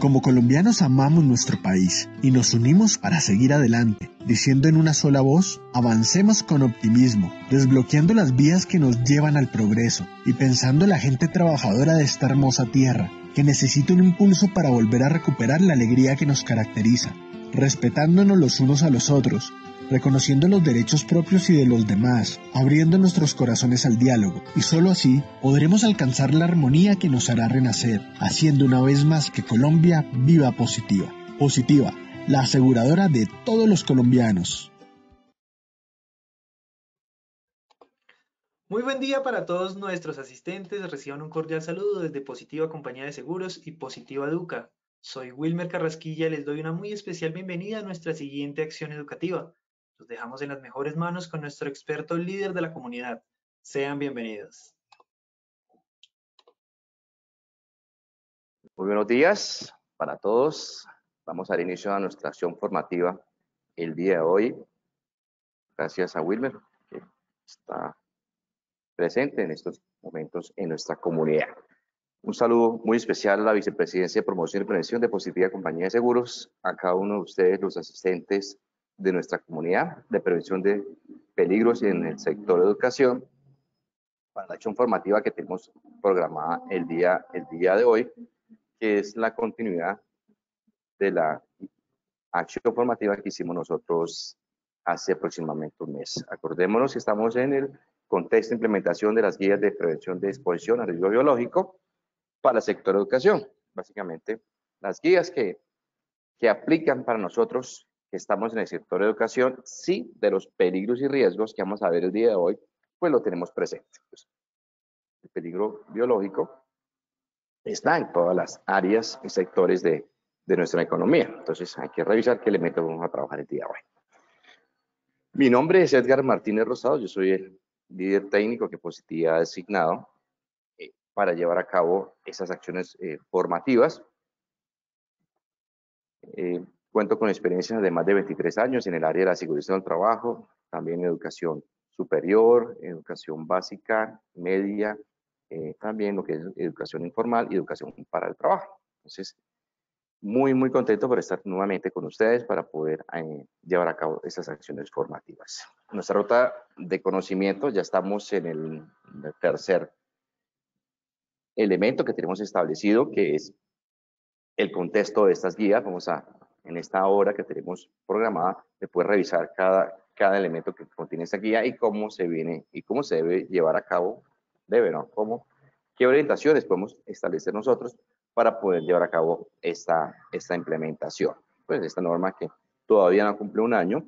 Como colombianos amamos nuestro país y nos unimos para seguir adelante, diciendo en una sola voz, avancemos con optimismo, desbloqueando las vías que nos llevan al progreso y pensando en la gente trabajadora de esta hermosa tierra, que necesita un impulso para volver a recuperar la alegría que nos caracteriza, respetándonos los unos a los otros, reconociendo los derechos propios y de los demás, abriendo nuestros corazones al diálogo, y solo así podremos alcanzar la armonía que nos hará renacer, haciendo una vez más que Colombia viva positiva. Positiva, la aseguradora de todos los colombianos. Muy buen día para todos nuestros asistentes. Reciban un cordial saludo desde Positiva Compañía de Seguros y Positiva Educa. Soy Wilmer Carrasquilla y les doy una muy especial bienvenida a nuestra siguiente acción educativa. Los dejamos en las mejores manos con nuestro experto líder de la comunidad. Sean bienvenidos. Muy buenos días para todos. Vamos a dar inicio a nuestra acción formativa el día de hoy. Gracias a Wilmer, que está presente en estos momentos en nuestra comunidad. Un saludo muy especial a la Vicepresidencia de Promoción y Prevención de Positividad Compañía de Seguros, a cada uno de ustedes, los asistentes de nuestra comunidad de prevención de peligros en el sector de educación para la acción formativa que tenemos programada el día, el día de hoy, que es la continuidad de la acción formativa que hicimos nosotros hace aproximadamente un mes. Acordémonos que estamos en el contexto de implementación de las guías de prevención de exposición a riesgo biológico para el sector de educación. Básicamente, las guías que, que aplican para nosotros que estamos en el sector de educación, sí, de los peligros y riesgos que vamos a ver el día de hoy, pues lo tenemos presente. Pues, el peligro biológico está en todas las áreas y sectores de, de nuestra economía. Entonces hay que revisar qué elementos vamos a trabajar el día de hoy. Mi nombre es Edgar Martínez Rosado, yo soy el líder técnico que Positiva ha designado eh, para llevar a cabo esas acciones eh, formativas. Eh, Cuento con experiencias de más de 23 años en el área de la seguridad del trabajo, también en educación superior, educación básica, media, eh, también lo que es educación informal y educación para el trabajo. Entonces, muy, muy contento por estar nuevamente con ustedes para poder eh, llevar a cabo esas acciones formativas. Nuestra ruta de conocimiento, ya estamos en el tercer elemento que tenemos establecido, que es el contexto de estas guías. Vamos a en esta hora que tenemos programada, después revisar cada, cada elemento que contiene esta guía y cómo se viene y cómo se debe llevar a cabo, debe, ¿no? Cómo, qué orientaciones podemos establecer nosotros para poder llevar a cabo esta, esta implementación. Pues esta norma que todavía no cumple un año,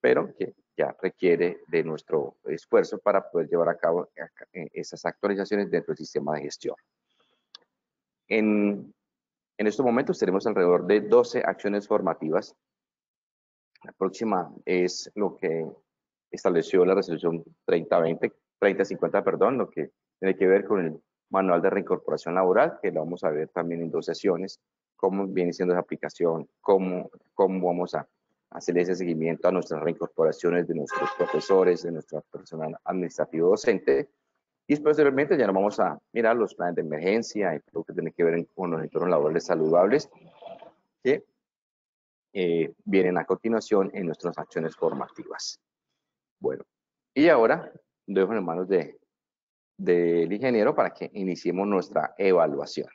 pero que ya requiere de nuestro esfuerzo para poder llevar a cabo esas actualizaciones dentro del sistema de gestión. En en estos momentos tenemos alrededor de 12 acciones formativas. La próxima es lo que estableció la resolución 3020, 3050, perdón, lo que tiene que ver con el manual de reincorporación laboral, que lo vamos a ver también en dos sesiones, cómo viene siendo esa aplicación, cómo, cómo vamos a hacer ese seguimiento a nuestras reincorporaciones de nuestros profesores, de nuestro personal administrativo docente, y posteriormente ya nos vamos a mirar los planes de emergencia y lo que tiene que ver con los entornos laborales saludables que eh, vienen a continuación en nuestras acciones formativas. Bueno, y ahora dejo en manos del de, ingeniero para que iniciemos nuestra evaluación.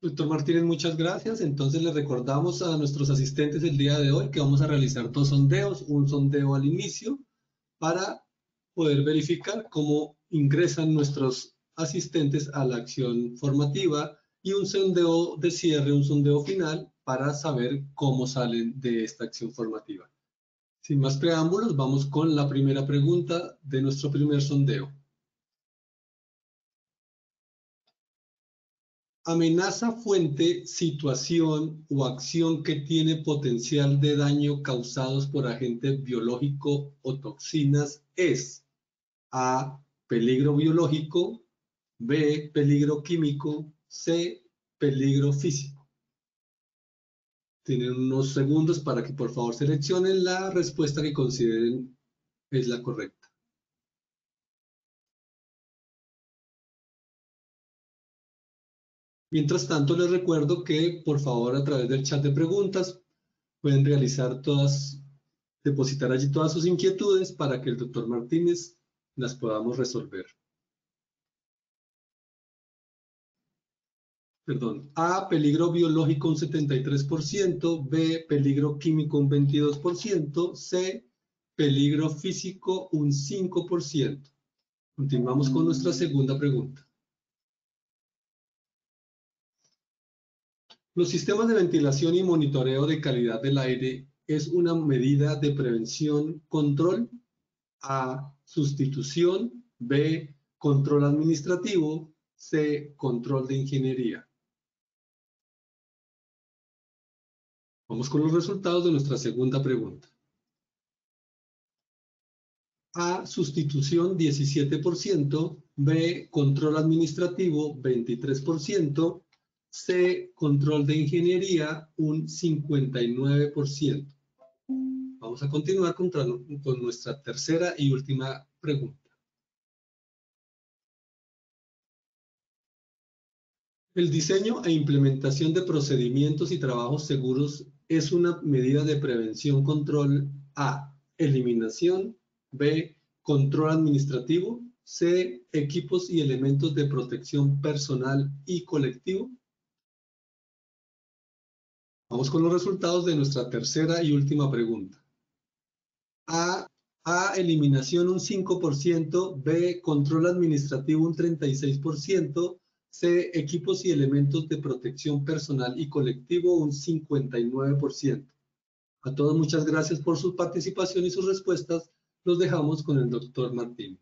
Doctor Martínez, muchas gracias. Entonces le recordamos a nuestros asistentes el día de hoy que vamos a realizar dos sondeos, un sondeo al inicio para poder verificar cómo ingresan nuestros asistentes a la acción formativa y un sondeo de cierre, un sondeo final para saber cómo salen de esta acción formativa. Sin más preámbulos, vamos con la primera pregunta de nuestro primer sondeo. Amenaza, fuente, situación o acción que tiene potencial de daño causados por agente biológico o toxinas es a. Peligro biológico. B. Peligro químico. C. Peligro físico. Tienen unos segundos para que por favor seleccionen la respuesta que consideren es la correcta. Mientras tanto, les recuerdo que por favor a través del chat de preguntas pueden realizar todas, depositar allí todas sus inquietudes para que el doctor Martínez las podamos resolver. Perdón, A, peligro biológico un 73%, B, peligro químico un 22%, C, peligro físico un 5%. Continuamos con nuestra segunda pregunta. Los sistemas de ventilación y monitoreo de calidad del aire es una medida de prevención, control, A, sustitución, B, control administrativo, C, control de ingeniería. Vamos con los resultados de nuestra segunda pregunta. A, sustitución 17%, B, control administrativo 23%, C, control de ingeniería, un 59%. Vamos a continuar con, nuestra tercera y última pregunta. El diseño e implementación de procedimientos y trabajos seguros es una medida de prevención control A, eliminación, B, control administrativo, C, equipos y elementos de protección personal y colectivo, Vamos con los resultados de nuestra tercera y última pregunta. A, A eliminación un 5%, B, control administrativo un 36%, C, equipos y elementos de protección personal y colectivo un 59%. A todos muchas gracias por su participación y sus respuestas. Los dejamos con el doctor Martínez.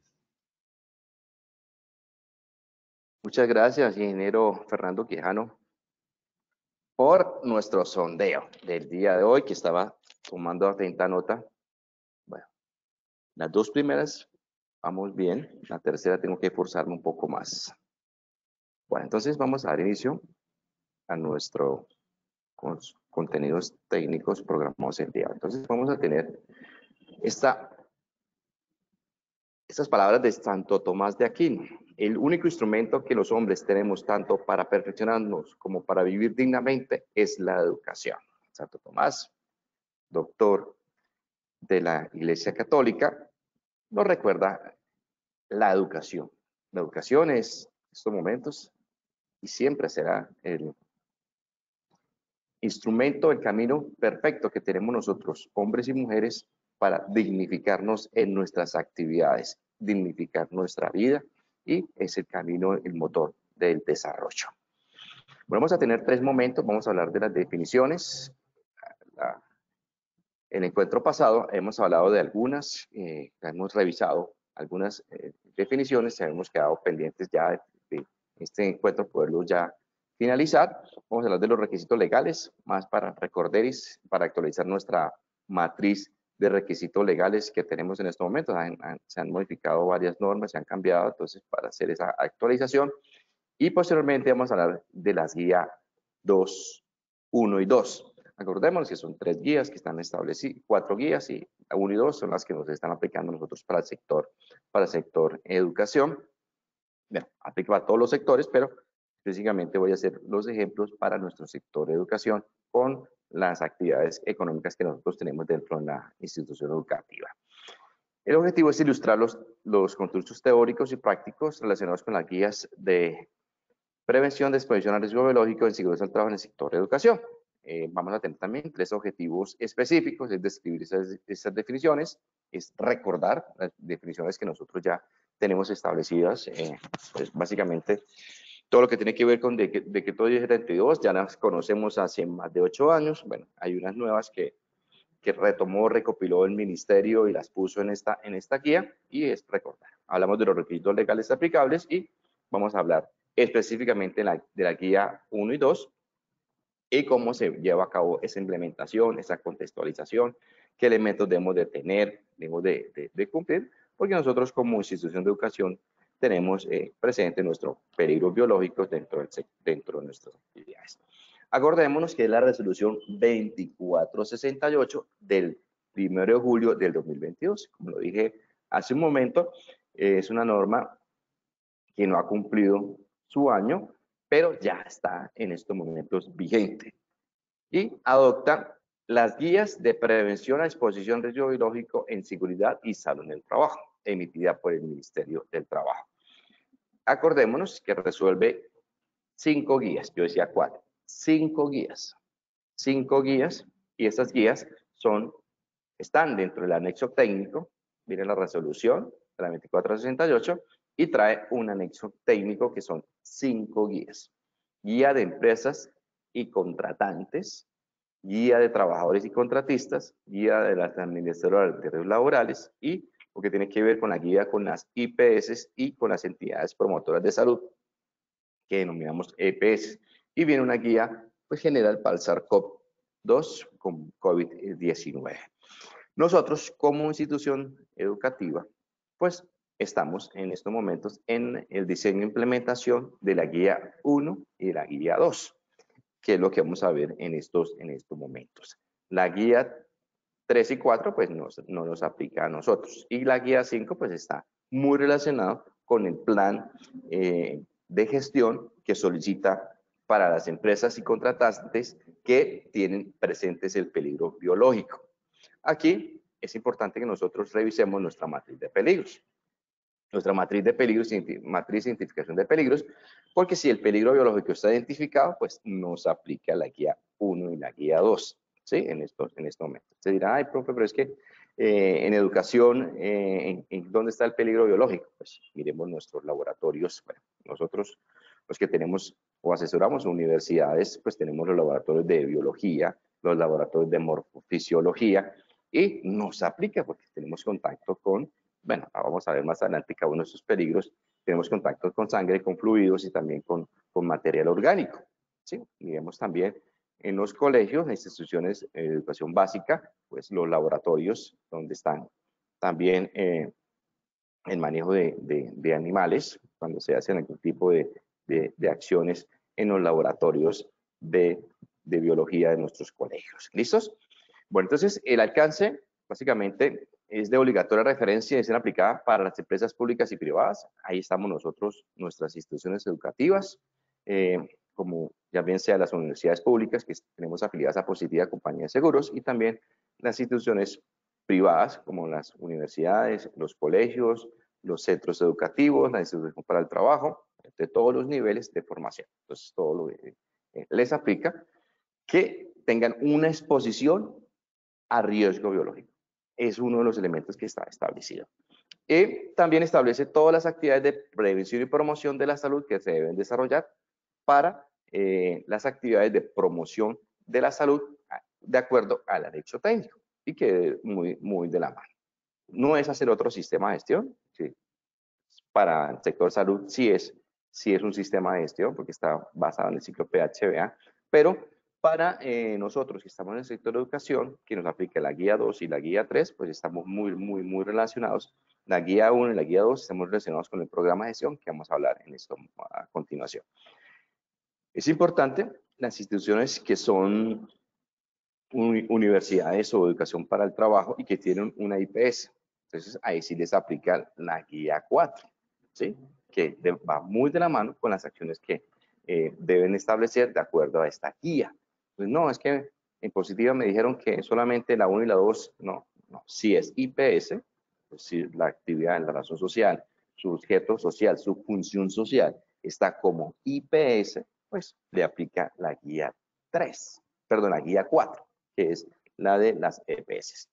Muchas gracias, ingeniero Fernando Quijano por nuestro sondeo del día de hoy, que estaba tomando atenta nota. Las dos primeras vamos bien, la tercera tengo que forzarme un poco más. Bueno, entonces vamos a dar inicio a nuestro contenidos técnicos programados el día. Entonces vamos a tener esta, estas palabras de Santo Tomás de Aquino el único instrumento que los hombres tenemos tanto para perfeccionarnos como para vivir dignamente es la educación. Santo Tomás, doctor de la Iglesia Católica, nos recuerda la educación. La educación es, estos momentos, y siempre será el instrumento, el camino perfecto que tenemos nosotros, hombres y mujeres, para dignificarnos en nuestras actividades, dignificar nuestra vida, y es el camino, el motor del desarrollo. vamos a tener tres momentos, vamos a hablar de las definiciones. En el encuentro pasado hemos hablado de algunas, eh, hemos revisado algunas eh, definiciones, hemos quedado pendientes ya de, de este encuentro, poderlo ya finalizar. Vamos a hablar de los requisitos legales, más para recordar y para actualizar nuestra matriz de requisitos legales que tenemos en estos momentos. se han modificado varias normas, se han cambiado, entonces para hacer esa actualización. Y posteriormente vamos a hablar de las guías 2, 1 y 2. Acordémonos que son tres guías que están establecidas, cuatro guías y 1 y 2 son las que nos están aplicando nosotros para el sector, para el sector educación. Bueno, aplica para todos los sectores, pero específicamente voy a hacer los ejemplos para nuestro sector educación con las actividades económicas que nosotros tenemos dentro de la institución educativa. El objetivo es ilustrar los, los constructos teóricos y prácticos relacionados con las guías de prevención de exposición al riesgo biológico en seguridad del trabajo en el sector educación. Eh, vamos a tener también tres objetivos específicos, es describir esas, esas, definiciones, es recordar las definiciones que nosotros ya tenemos establecidas, eh, pues básicamente todo lo que tiene que ver con de de que todo 72 ya las conocemos hace más de ocho años. Bueno, hay unas nuevas que, que retomó, recopiló el ministerio y las puso en esta, en esta guía y es recordar. Hablamos de los requisitos legales aplicables y vamos a hablar específicamente la, de la guía 1 y 2 y cómo se lleva a cabo esa implementación, esa contextualización, qué elementos debemos de tener, debemos de, de, de cumplir, porque nosotros como institución de educación tenemos eh, presente nuestro peligro biológico dentro, dentro de nuestras actividades. Acordémonos que es la resolución 2468 del 1 de julio del 2022. Como lo dije hace un momento, es una norma que no ha cumplido su año pero ya está en estos momentos vigente. Y adopta las guías de prevención a exposición riesgo biológico en seguridad y salud en el trabajo, emitida por el Ministerio del Trabajo. Acordémonos que resuelve cinco guías, yo decía cuatro, cinco guías, cinco guías, y estas guías son, están dentro del anexo técnico, miren la resolución, la 2468, y trae un anexo técnico que son cinco guías. Guía de empresas y contratantes, guía de trabajadores y contratistas, guía de las administradoras de laborales y lo que tiene que ver con la guía con las IPS y con las entidades promotoras de salud, que denominamos EPS. Y viene una guía pues, general para el SARS-CoV-2 con COVID-19. Nosotros, como institución educativa, pues estamos en estos momentos en el diseño e implementación de la guía 1 y la guía 2, que es lo que vamos a ver en estos, en estos momentos. La guía 3 y 4 pues no, no nos aplica a nosotros y la guía 5 pues está muy relacionado con el plan eh, de gestión que solicita para las empresas y contratantes que tienen presentes el peligro biológico. Aquí es importante que nosotros revisemos nuestra matriz de peligros nuestra matriz de peligros, matriz de identificación de peligros, porque si el peligro biológico está identificado, pues nos aplica la guía 1 y la guía 2, ¿sí? En estos, en estos momentos. Se dirá, ay, profe, pero es que eh, en educación, eh, en, ¿dónde está el peligro biológico? Pues miremos nuestros laboratorios. Bueno, nosotros, los que tenemos o asesoramos universidades, pues tenemos los laboratorios de biología, los laboratorios de morfofisiología, y nos aplica porque tenemos contacto con bueno, vamos a ver más adelante cada uno de esos peligros, tenemos contacto con sangre, con fluidos y también con, con material orgánico. ¿sí? Y vemos también en los colegios, en instituciones de educación básica, pues los laboratorios donde están también eh, el manejo de, de, animales, cuando se hacen algún tipo de, de acciones en los laboratorios de, biología de nuestros colegios. ¿Listos? Bueno, entonces el alcance, básicamente, es de obligatoria referencia y ser aplicada para las empresas públicas y privadas. Ahí estamos nosotros, nuestras instituciones educativas, eh, como ya bien sea las universidades públicas, que tenemos afiliadas a Positiva Compañía de Seguros, y también las instituciones privadas, como las universidades, los colegios, los centros educativos, la institución para el trabajo, de todos los niveles de formación. Entonces, todo lo que eh, les aplica que tengan una exposición a riesgo biológico es uno de los elementos que está establecido. Y también establece todas las actividades de prevención y promoción de la salud que se deben desarrollar para eh, las actividades de promoción de la salud ah, de acuerdo al derecho técnico y que muy, muy de la mano. No es hacer otro sistema de gestión, para el sector salud sí es, sí es un sistema de gestión porque está basado en el ciclo PHBA, pero para eh, nosotros que estamos en el sector de educación, que nos aplica la guía 2 y la guía 3, pues estamos muy, muy, muy relacionados. La guía 1 y la guía 2 estamos relacionados con el programa de gestión que vamos a hablar en esto a continuación. Es importante las instituciones que son universidades o educación para el trabajo y que tienen una IPS. Entonces, ahí sí les aplica la guía 4, ¿sí? que va muy de la mano con las acciones que eh, deben establecer de acuerdo a esta guía. Pues no, es que en positiva me dijeron que solamente la 1 y la 2, no, no. Si es IPS, pues si la actividad en la razón social, su objeto social, su función social está como IPS, pues le aplica la guía 3, perdón, la guía 4, que es la de las EPS.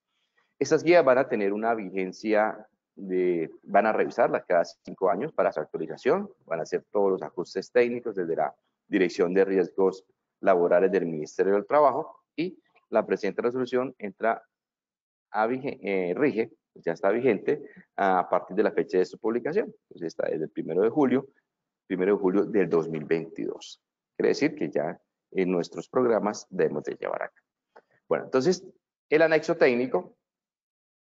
Estas guías van a tener una vigencia de, van a revisarlas cada cinco años para su actualización, van a hacer todos los ajustes técnicos desde la Dirección de Riesgos laborales del Ministerio del Trabajo y la presente resolución entra a eh, rige, ya está vigente a partir de la fecha de su publicación. Entonces está desde el primero de julio, primero de julio del 2022. Quiere decir que ya en nuestros programas debemos de llevar acá. Bueno, entonces el anexo técnico,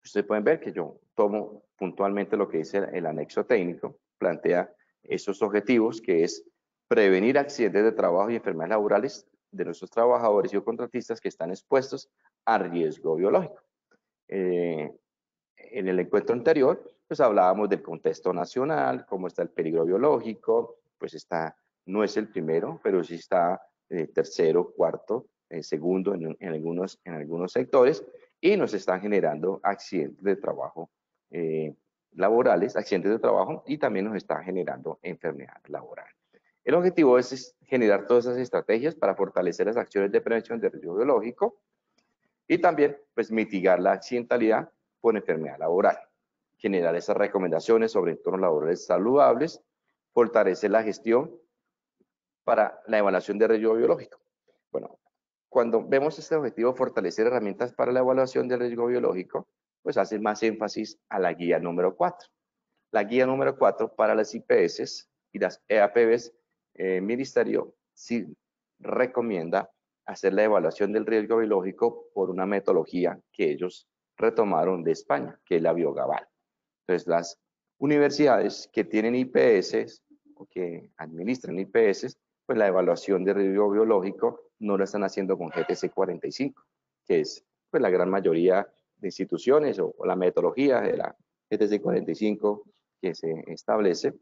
ustedes pueden ver que yo tomo puntualmente lo que dice el anexo técnico, plantea esos objetivos que es prevenir accidentes de trabajo y enfermedades laborales de nuestros trabajadores y contratistas que están expuestos a riesgo biológico. Eh, en el encuentro anterior, pues hablábamos del contexto nacional, cómo está el peligro biológico, pues está no es el primero, pero sí está eh, tercero, cuarto, eh, segundo en, algunos, en algunos sectores y nos están generando accidentes de trabajo eh, laborales, accidentes de trabajo y también nos está generando enfermedad laboral. El objetivo es, generar todas esas estrategias para fortalecer las acciones de prevención de riesgo biológico y también pues mitigar la accidentalidad por enfermedad laboral, generar esas recomendaciones sobre entornos laborales saludables, fortalecer la gestión para la evaluación de riesgo biológico. Bueno, cuando vemos este objetivo, fortalecer herramientas para la evaluación del riesgo biológico, pues hace más énfasis a la guía número 4. La guía número 4 para las IPS y las EAPBs, el Ministerio sí recomienda hacer la evaluación del riesgo biológico por una metodología que ellos retomaron de España, que es la Biogaval. Entonces, las universidades que tienen IPS o que administran IPS, pues la evaluación de riesgo biológico no lo están haciendo con GTC 45, que es pues la gran mayoría de instituciones o, la metodología de la GTC 45 que se establece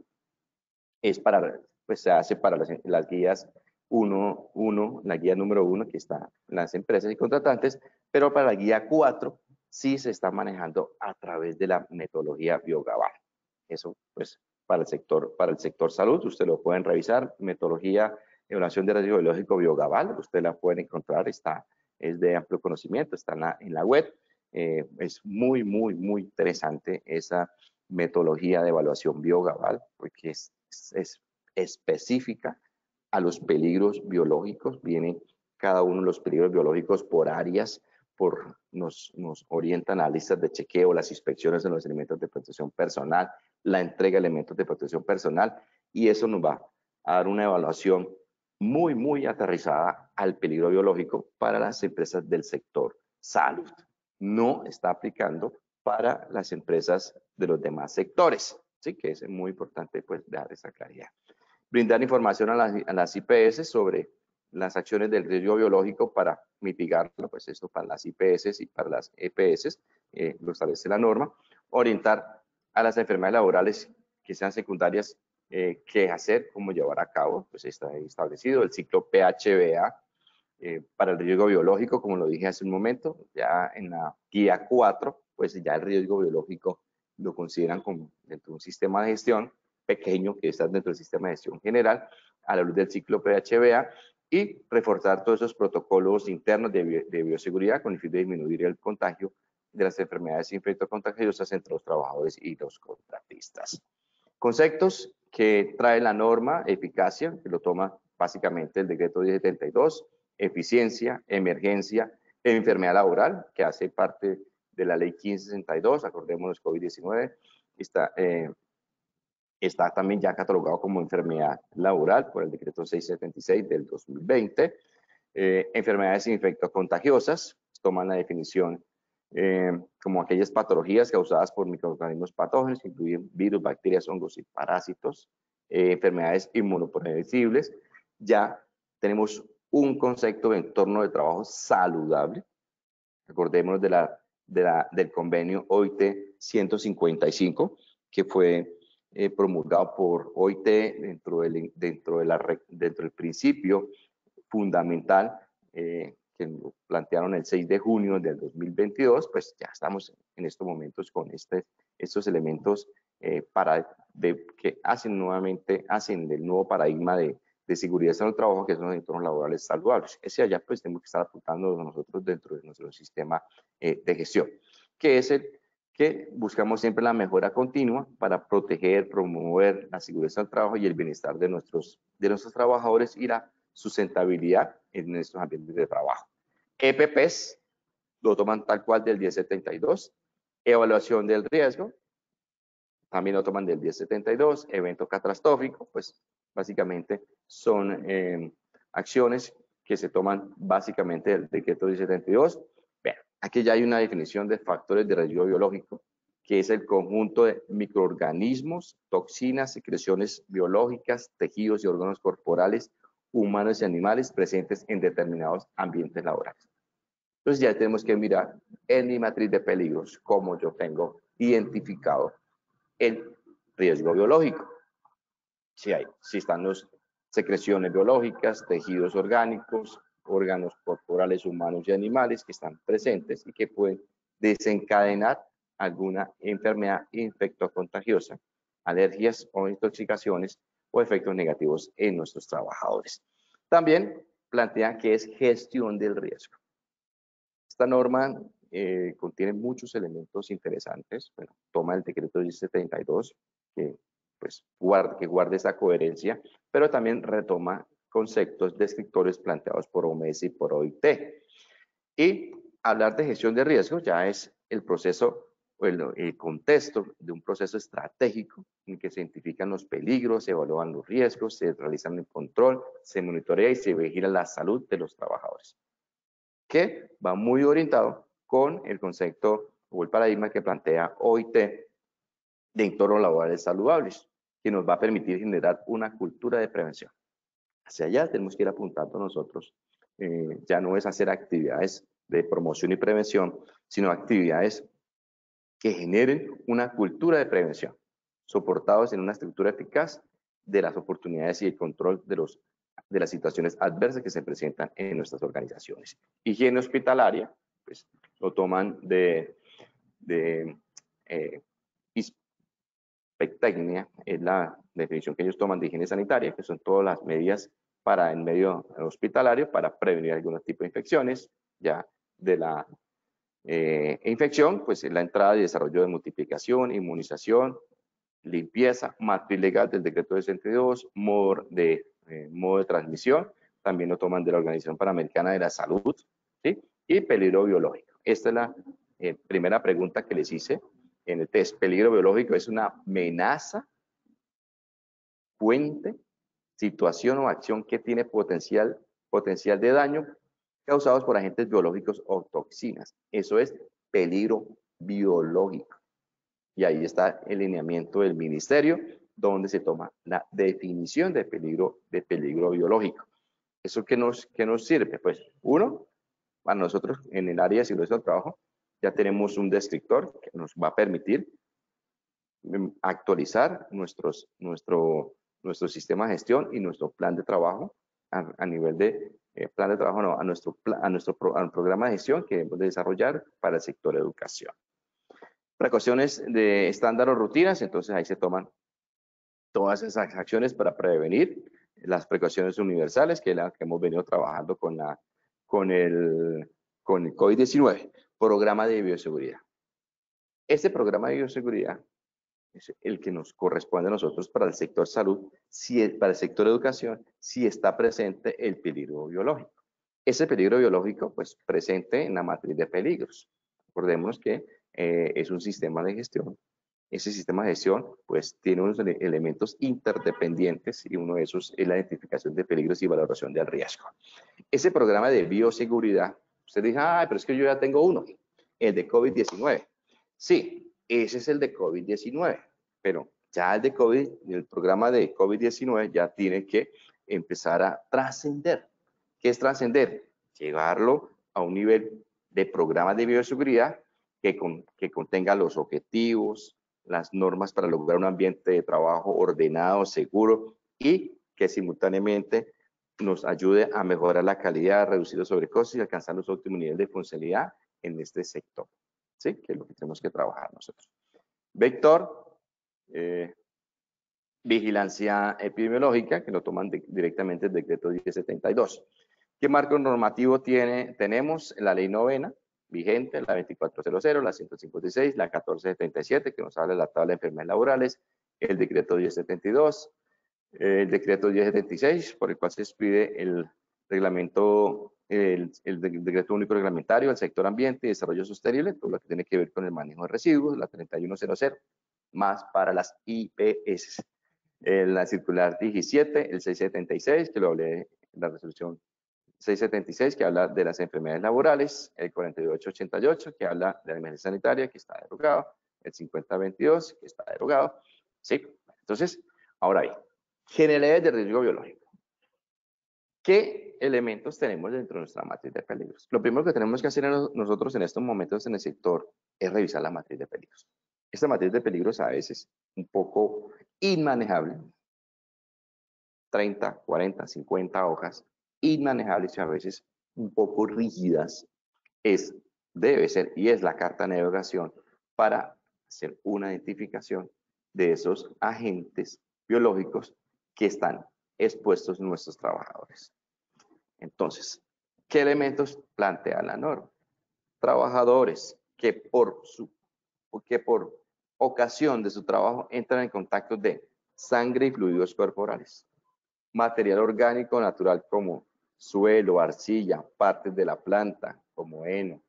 es para, pues se hace para las, las guías 1, 1, la guía número 1 que está las empresas y contratantes, pero para la guía 4 sí se está manejando a través de la metodología Biogaval. Eso pues para el sector, para el sector salud, ustedes lo pueden revisar, metodología evaluación de riesgo biológico Biogaval, usted la pueden encontrar, está, es de amplio conocimiento, está en la, web. Eh, es muy, muy, muy interesante esa metodología de evaluación Biogaval, porque es específica a los peligros biológicos, vienen cada uno de los peligros biológicos por áreas, por, nos, nos orientan a listas de chequeo, las inspecciones de los elementos de protección personal, la entrega de elementos de protección personal, y eso nos va a dar una evaluación muy, muy aterrizada al peligro biológico para las empresas del sector salud. No está aplicando para las empresas de los demás sectores. Sí, que es muy importante pues dar esa claridad. Brindar información a las, IPS sobre las acciones del riesgo biológico para mitigarlo, pues esto para las IPS y para las EPS, eh, lo establece la norma. Orientar a las enfermedades laborales que sean secundarias eh, qué hacer, cómo llevar a cabo, pues está establecido el ciclo PHBA eh, para el riesgo biológico, como lo dije hace un momento, ya en la guía 4, pues ya el riesgo biológico lo consideran como dentro de un sistema de gestión pequeño que está dentro del sistema de gestión general a la luz del ciclo PHBA y reforzar todos esos protocolos internos de, de bioseguridad con el fin de disminuir el contagio de las enfermedades infectocontagiosas entre los trabajadores y los contratistas. Conceptos que trae la norma eficacia, que lo toma básicamente el decreto 1072, eficiencia, emergencia, enfermedad laboral, que hace parte de la ley 1562, acordémonos COVID-19, está, eh, está también ya catalogado como enfermedad laboral por el decreto 676 del 2020. Eh, enfermedades infectocontagiosas, toman la definición eh, como aquellas patologías causadas por microorganismos patógenos, incluyen virus, bacterias, hongos y parásitos, eh, enfermedades inmunoprevisibles. Ya tenemos un concepto de entorno de trabajo saludable. Recordémonos de la, de la, del convenio OIT 155, que fue eh, promulgado por OIT dentro del, dentro, de la, dentro del principio fundamental que plantearon el 6 de junio del 2022, pues ya estamos en estos momentos con este, estos elementos eh, para de, que hacen nuevamente, hacen del nuevo paradigma de, de seguridad en el trabajo, que son los entornos laborales saludables. Ese allá pues tenemos que estar apuntando nosotros dentro de nuestro sistema eh, de gestión, que es el que buscamos siempre la mejora continua para proteger, promover la seguridad del trabajo y el bienestar de nuestros, de nuestros trabajadores y la sustentabilidad en nuestros ambientes de trabajo. EPPs lo toman tal cual del 1072. Evaluación del riesgo, también lo toman del 1072. Evento catastrófico, pues básicamente son em, acciones que se toman básicamente del decreto 1072. Aquí ya hay una definición de factores de riesgo biológico, que es el conjunto de microorganismos, toxinas, secreciones biológicas, tejidos y órganos corporales humanos y animales presentes en determinados ambientes laborales. Entonces ya tenemos que mirar en mi matriz de peligros cómo yo tengo identificado el riesgo biológico. Si, hay, si están los secreciones biológicas, tejidos orgánicos, órganos corporales humanos y animales que están presentes y que pueden desencadenar alguna enfermedad infectocontagiosa, alergias o intoxicaciones o efectos negativos en nuestros trabajadores. También plantea que es gestión del riesgo. Esta norma eh, contiene muchos elementos interesantes. Bueno, toma el decreto 1072, que pues guarda, que guarda esa coherencia, pero también retoma conceptos descriptores planteados por OMS y por OIT. Y hablar de gestión de riesgos ya es el proceso o el, contexto de un proceso estratégico en que se identifican los peligros, se evalúan los riesgos, se realizan el control, se monitorea y se vigila la salud de los trabajadores, que va muy orientado con el concepto o el paradigma que plantea OIT de entornos laborales saludables, que nos va a permitir generar una cultura de prevención. Hacia allá tenemos que ir apuntando nosotros. Eh, ya no es hacer actividades de promoción y prevención, sino actividades que generen una cultura de prevención, soportados en una estructura eficaz de las oportunidades y el control de, los, de las situaciones adversas que se presentan en nuestras organizaciones. Higiene hospitalaria, pues lo toman de, eh, es la definición que ellos toman de higiene sanitaria, que son todas las medidas para el medio hospitalario para prevenir algún tipo de infecciones, ya de la eh, infección, pues la entrada y desarrollo de multiplicación, inmunización, limpieza, matriz legal del decreto de 62, modo de, eh, modo de transmisión, también lo toman de la Organización Panamericana de la Salud, ¿sí? y peligro biológico. Esta es la eh, primera pregunta que les hice en el test. Peligro biológico es una amenaza, fuente, situación o acción que tiene potencial, potencial de daño causados por agentes biológicos o toxinas. Eso es peligro biológico. Y ahí está el lineamiento del ministerio, donde se toma la definición de peligro, de peligro biológico. ¿Eso qué nos, qué nos sirve? Pues uno, para nosotros en el área de seguridad del trabajo, ya tenemos un descriptor que nos va a permitir mm, actualizar nuestros, nuestro, nuestro sistema de gestión y nuestro plan de trabajo a nivel de eh, plan de trabajo, no, a nuestro, a nuestro programa de gestión que debemos de desarrollar para el sector educación. Precauciones de estándar o rutinas, entonces ahí se toman todas esas acciones para prevenir las precauciones universales que, la, que hemos venido trabajando con, la, con el, con el COVID-19, programa de bioseguridad. Este programa de bioseguridad es el que nos corresponde a nosotros para el sector salud, si para el sector educación, si está presente el peligro biológico. Ese peligro biológico, pues, presente en la matriz de peligros. Recordemos que eh, es un sistema de gestión. Ese sistema de gestión, pues, tiene unos elementos interdependientes y uno de esos es la identificación de peligros y valoración del riesgo. Ese programa de bioseguridad, usted dice, ah, pero es que yo ya tengo uno, el de COVID-19. Sí, ese es el de COVID-19, pero ya el de COVID, el programa de COVID-19 ya tiene que empezar a trascender. ¿Qué es trascender? Llevarlo a un nivel de programa de bioseguridad que, que contenga los objetivos, las normas para lograr un ambiente de trabajo ordenado, seguro y que simultáneamente nos ayude a mejorar la calidad, reducir los sobrecostos y alcanzar los óptimos niveles de funcionalidad en este sector. ¿sí? Que es lo que tenemos que trabajar nosotros. Vector, eh, vigilancia epidemiológica, que lo toman directamente el decreto 1072. ¿Qué marco normativo tiene, tenemos? La ley novena, vigente, la 2400, la 156, la 1477, que nos habla de la tabla de enfermedades laborales, el decreto 1072, el decreto 1076, por el cual se expide el reglamento el, decreto único reglamentario del sector ambiente y desarrollo sostenible, todo lo que tiene que ver con el manejo de residuos, la 3100, más para las IPS. la circular 17, el 676, que lo hablé en la resolución 676, que habla de las enfermedades laborales, el 4888, que habla de la emergencia sanitaria, que está derogado, el 5022, que está derogado. ¿Sí? Entonces, ahora bien, generalidades de riesgo biológico. ¿Qué elementos tenemos dentro de nuestra matriz de peligros. Lo primero que tenemos que hacer nosotros en estos momentos en el sector es revisar la matriz de peligros. Esta matriz de peligros a veces un poco inmanejable, 30, 40, 50 hojas inmanejables y a veces un poco rígidas, es, debe ser y es la carta de navegación para hacer una identificación de esos agentes biológicos que están expuestos nuestros trabajadores. Entonces, ¿qué elementos plantea la norma? Trabajadores que por, su, que por ocasión de su trabajo entran en contacto de sangre y fluidos corporales, material orgánico natural como suelo, arcilla, partes de la planta como heno,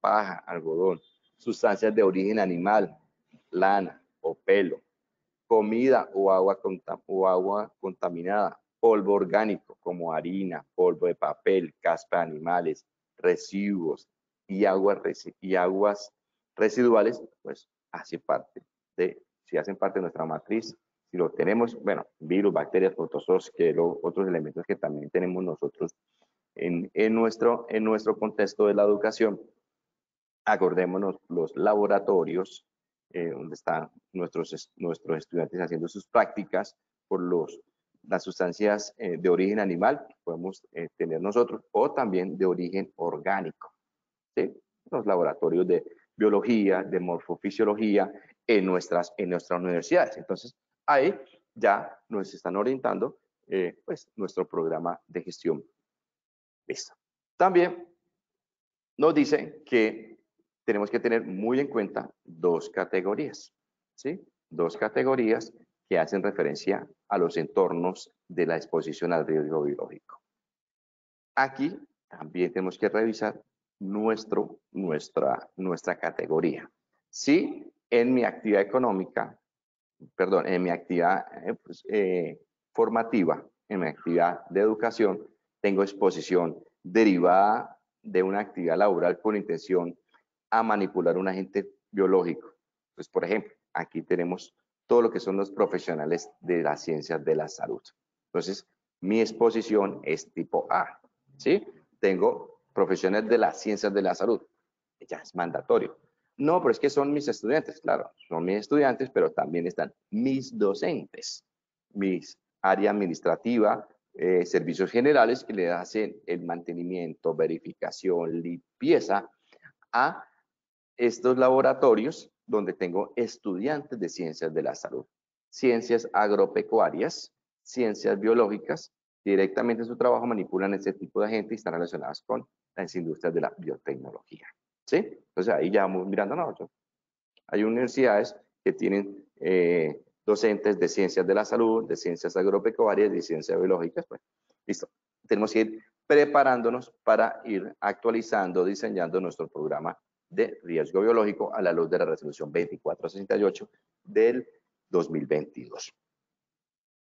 paja, algodón, sustancias de origen animal, lana o pelo, comida o agua, o agua contaminada, polvo orgánico como harina, polvo de papel, caspa de animales, residuos y aguas, y aguas residuales, pues hace parte de, si hacen parte de nuestra matriz, si lo tenemos, bueno, virus, bacterias, protozoos, que lo, otros elementos que también tenemos nosotros en, en, nuestro, en nuestro contexto de la educación, acordémonos los laboratorios, eh, donde están nuestros, nuestros estudiantes haciendo sus prácticas por los, las sustancias eh, de origen animal que podemos eh, tener nosotros o también de origen orgánico. ¿sí? Los laboratorios de biología, de morfofisiología en nuestras, en nuestras universidades. Entonces, ahí ya nos están orientando pues, nuestro programa de gestión. Listo. También nos dice que tenemos que tener muy en cuenta dos categorías, ¿sí? Dos categorías que hacen referencia a los entornos de la exposición al riesgo biológico. Aquí también tenemos que revisar nuestro, nuestra, nuestra categoría. Si en mi actividad económica, perdón, en mi actividad eh, pues, eh, formativa, en mi actividad de educación, tengo exposición derivada de una actividad laboral con intención a manipular un agente biológico. Pues, por ejemplo, aquí tenemos todo lo que son los profesionales de las ciencias de la salud. Entonces, mi exposición es tipo A, ¿sí? Tengo profesionales de las ciencias de la salud. Ya es mandatorio. No, pero es que son mis estudiantes, claro, son mis estudiantes, pero también están mis docentes, mis área administrativa, eh, servicios generales que le hacen el mantenimiento, verificación, limpieza a estos laboratorios donde tengo estudiantes de ciencias de la salud, ciencias agropecuarias, ciencias biológicas, directamente en su trabajo manipulan ese tipo de gente y están relacionadas con las industrias de la biotecnología. ¿Sí? Entonces ahí ya vamos mirando nosotros. Hay universidades que tienen eh, docentes de ciencias de la salud, de ciencias agropecuarias, de ciencias biológicas. Pues, listo. Tenemos que ir preparándonos para ir actualizando, diseñando nuestro programa de riesgo biológico a la luz de la resolución 2468 del 2022.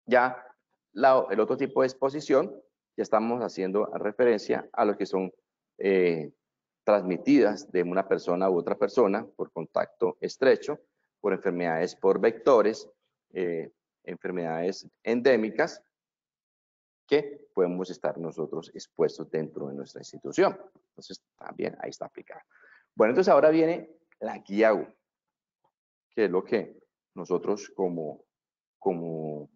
Ya el otro tipo de exposición, ya estamos haciendo referencia a lo que son eh, transmitidas de una persona u otra persona por contacto estrecho, por enfermedades por vectores, eh, enfermedades endémicas, que podemos estar nosotros expuestos dentro de nuestra institución. Entonces, también ahí está aplicado. Bueno, entonces ahora viene la guía 1, que es lo que nosotros como, como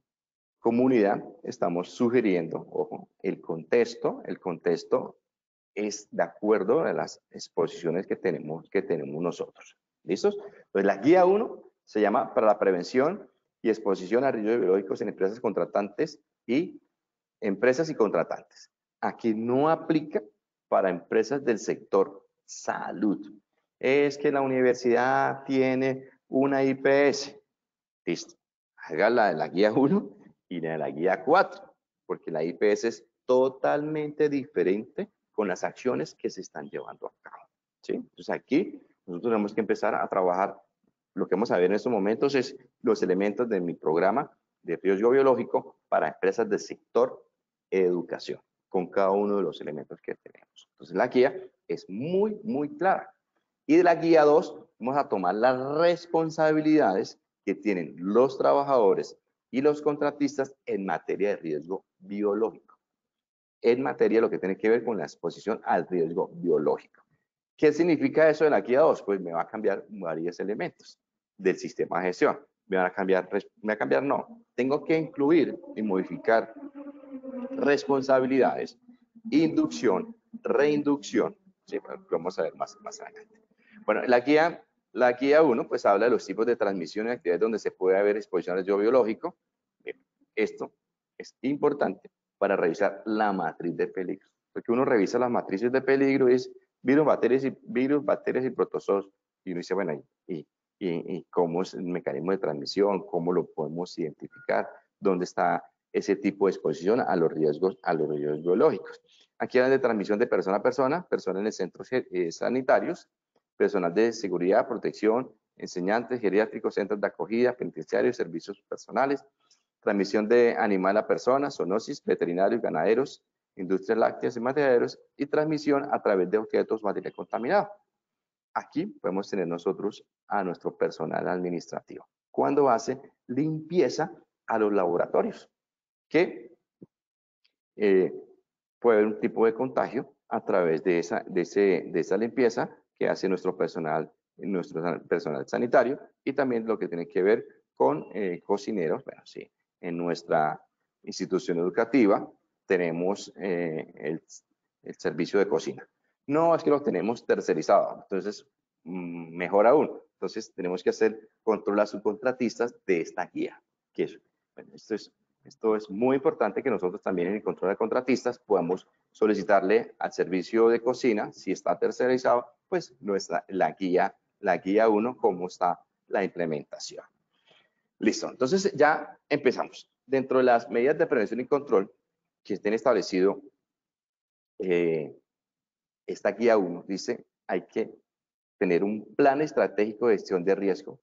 comunidad estamos sugiriendo. Ojo, el contexto, el contexto es de acuerdo a las exposiciones que tenemos, que tenemos nosotros. ¿Listos? Entonces la guía 1 se llama para la prevención y exposición a riesgos biológicos en empresas contratantes y empresas y contratantes. Aquí no aplica para empresas del sector salud. Es que la universidad tiene una IPS. Listo. Haga la de la guía 1 y la de la guía 4, porque la IPS es totalmente diferente con las acciones que se están llevando a cabo. ¿sí? Entonces aquí nosotros tenemos que empezar a trabajar. Lo que vamos a ver en estos momentos es los elementos de mi programa de riesgo biológico para empresas del sector educación, con cada uno de los elementos que tenemos. Entonces la guía es muy, muy clara. Y de la guía 2 vamos a tomar las responsabilidades que tienen los trabajadores y los contratistas en materia de riesgo biológico. En materia de lo que tiene que ver con la exposición al riesgo biológico. ¿Qué significa eso de la guía 2? Pues me va a cambiar varios elementos del sistema de gestión. Me van a cambiar, me va a cambiar, no, tengo que incluir y modificar responsabilidades, inducción, reinducción. Sí, vamos a ver más, más adelante. Bueno, la guía, la guía 1 pues habla de los tipos de transmisión y actividades donde se puede haber exposición al biológico. Esto es importante para revisar la matriz de peligro. Porque uno revisa las matrices de peligro y es virus, bacterias y, virus, bacterias y protozoos. Y uno dice, bueno, ¿y, y, cómo es el mecanismo de transmisión? ¿Cómo lo podemos identificar? ¿Dónde está ese tipo de exposición a los riesgos, a los riesgos biológicos? Aquí hablan de transmisión de persona a persona, personas en centros eh, sanitarios, personal de seguridad, protección, enseñantes, geriátricos, centros de acogida, penitenciarios, servicios personales, transmisión de animal a personas, zoonosis, veterinarios, ganaderos, industrias lácteas y materialeros y transmisión a través de objetos material contaminado. Aquí podemos tener nosotros a nuestro personal administrativo. Cuando hace limpieza a los laboratorios, que eh, puede haber un tipo de contagio a través de esa, limpieza que hace nuestro personal, nuestro personal sanitario y también lo que tiene que ver con eh, cocineros, bueno, sí, en nuestra institución educativa tenemos eh, el, servicio de cocina. No, es que lo tenemos tercerizado, entonces mm, mejor aún. Entonces tenemos que hacer control a subcontratistas de esta guía. Que esto, es, esto es muy importante que nosotros también en el control de contratistas podamos solicitarle al servicio de cocina, si está tercerizado, pues nuestra, la guía, la guía 1, cómo está la implementación. Listo, entonces ya empezamos. Dentro de las medidas de prevención y control que estén establecido, eh, esta guía 1 dice, hay que tener un plan estratégico de gestión de riesgo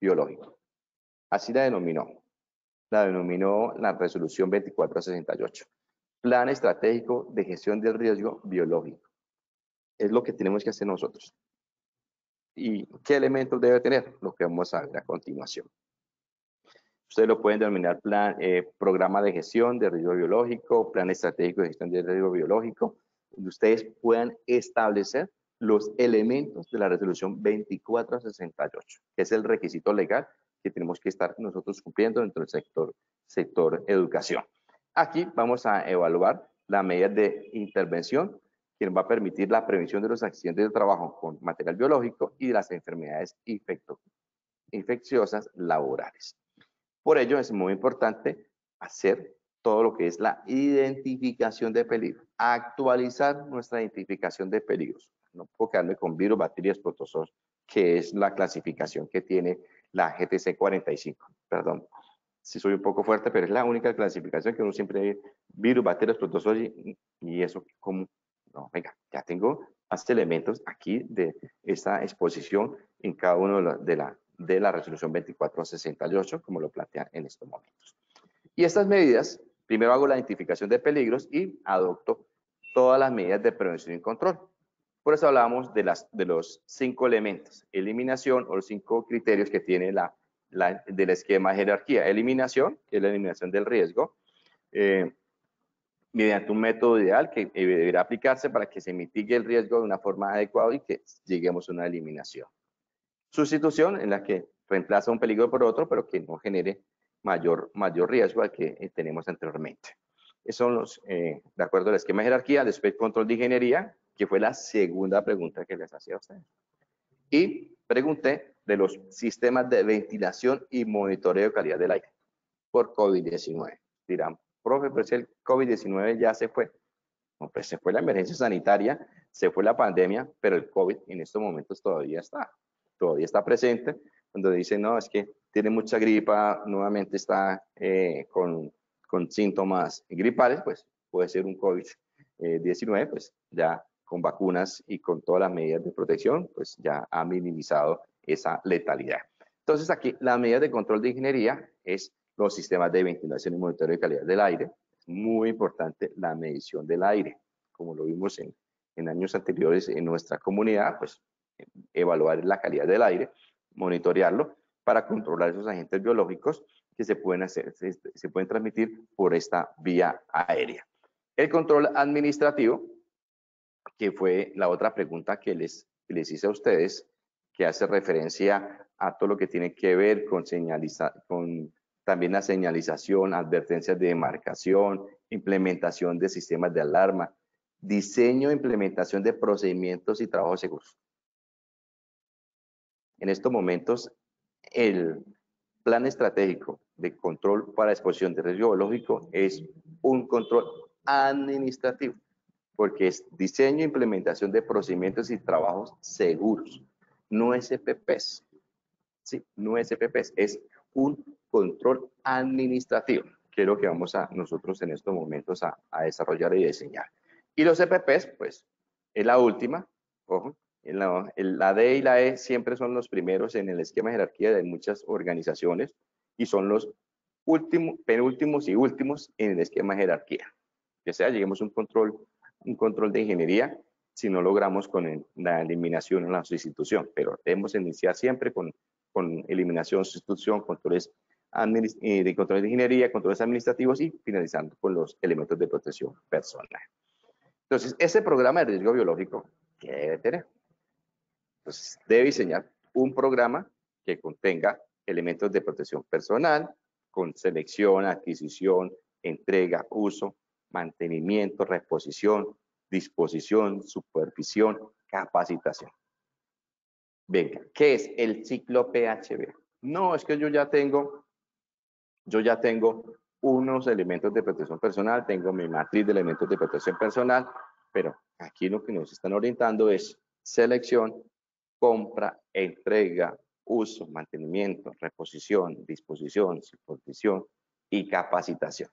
biológico. Así la denominó. La denominó la resolución 2468. Plan estratégico de gestión del riesgo biológico. Es lo que tenemos que hacer nosotros. ¿Y qué elementos debe tener? Lo que vamos a ver a continuación. Ustedes lo pueden denominar plan, eh, programa de gestión de riesgo biológico, plan estratégico de gestión de riesgo biológico, donde ustedes puedan establecer los elementos de la resolución 2468, que es el requisito legal que tenemos que estar nosotros cumpliendo dentro del sector, sector educación. Aquí vamos a evaluar la medida de intervención que va a permitir la prevención de los accidentes de trabajo con material biológico y de las enfermedades infecciosas laborales. Por ello es muy importante hacer todo lo que es la identificación de peligros, actualizar nuestra identificación de peligros. No puedo quedarme con virus, bacterias, protozoos, que es la clasificación que tiene la GTC 45. Perdón, si soy un poco fuerte, pero es la única clasificación que uno siempre ve, virus, bacterias, protozoos y, y eso como, no, venga, ya tengo más elementos aquí de esta exposición en cada uno de, la, de la resolución 2468, como lo plantea en estos momentos. Y estas medidas, primero hago la identificación de peligros y adopto todas las medidas de prevención y control. Por eso hablamos de, los cinco elementos, eliminación o los cinco criterios que tiene la, la del esquema de jerarquía. Eliminación, que es la eliminación del riesgo, eh, mediante un método ideal que deberá aplicarse para que se mitigue el riesgo de una forma adecuada y que lleguemos a una eliminación. Sustitución en la que reemplaza un peligro por otro, pero que no genere mayor, mayor riesgo al que eh, tenemos anteriormente. Esos son los, eh, de acuerdo al esquema de jerarquía, después control de ingeniería, que fue la segunda pregunta que les hacía a ustedes. Y pregunté de los sistemas de ventilación y monitoreo de calidad del aire por COVID-19. Dirán, profe, pero si el COVID-19 ya se fue. No, pues se fue la emergencia sanitaria, se fue la pandemia, pero el COVID en estos momentos todavía está todavía está presente, cuando dice, no, es que tiene mucha gripa, nuevamente está eh, con, con, síntomas gripales, pues puede ser un COVID-19, pues ya con vacunas y con todas las medidas de protección, pues ya ha minimizado esa letalidad. Entonces aquí la medida de control de ingeniería es los sistemas de ventilación y monitoreo de calidad del aire. Es muy importante la medición del aire, como lo vimos en, en años anteriores en nuestra comunidad, pues evaluar la calidad del aire, monitorearlo para controlar esos agentes biológicos que se pueden, hacer, se, pueden transmitir por esta vía aérea. El control administrativo, que fue la otra pregunta que les, les hice a ustedes, que hace referencia a todo lo que tiene que ver con, con también la señalización, advertencias de demarcación, implementación de sistemas de alarma, diseño implementación de procedimientos y trabajos seguros. En estos momentos, el plan estratégico de control para exposición de riesgo biológico es un control administrativo, porque es diseño e implementación de procedimientos y trabajos seguros, no SPPs. Sí, no SPPs, es un control administrativo, que es lo que vamos a nosotros en estos momentos a, desarrollar y diseñar. Y los EPPs, pues, es la última, ojo, la, la D y la E siempre son los primeros en el esquema de jerarquía de muchas organizaciones y son los últimos, penúltimos y últimos en el esquema de jerarquía. Ya sea, lleguemos a un control, un control de ingeniería si no logramos con la eliminación en la sustitución, pero debemos iniciar siempre con, con eliminación, sustitución, controles eh, de controles de ingeniería, controles administrativos y finalizando con los elementos de protección personal. Entonces, ese programa de riesgo biológico, ¿qué debe tener? Entonces, debe diseñar un programa que contenga elementos de protección personal, con selección, adquisición, entrega, uso, mantenimiento, reposición, disposición, supervisión, capacitación. Venga, ¿qué es el ciclo PHB? No, es que yo ya tengo, yo ya tengo unos elementos de protección personal, tengo mi matriz de elementos de protección personal, pero aquí lo que nos están orientando es selección, compra, entrega, uso, mantenimiento, reposición, disposición, supervisión y capacitación.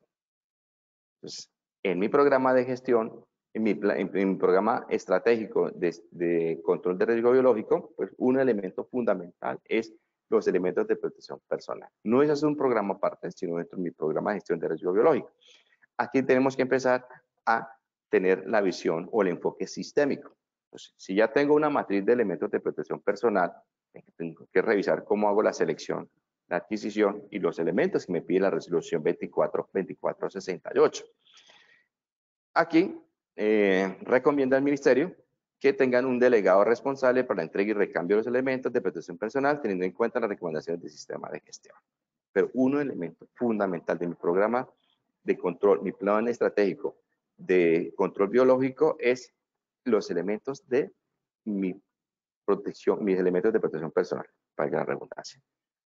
En mi programa de gestión, en mi, programa estratégico de, control de riesgo biológico, pues un elemento fundamental es los elementos de protección personal. No es un programa aparte, sino dentro de mi programa de gestión de riesgo biológico. Aquí tenemos que empezar a tener la visión o el enfoque sistémico. Pues, si ya tengo una matriz de elementos de protección personal, tengo que revisar cómo hago la selección, la adquisición y los elementos que me pide la resolución 24, 2468. Aquí eh, recomienda al ministerio que tengan un delegado responsable para la entrega y recambio de los elementos de protección personal, teniendo en cuenta las recomendaciones del sistema de gestión. Pero un elemento fundamental de mi programa de control, mi plan estratégico de control biológico es los elementos de mi protección, mis elementos de protección personal, para la redundancia.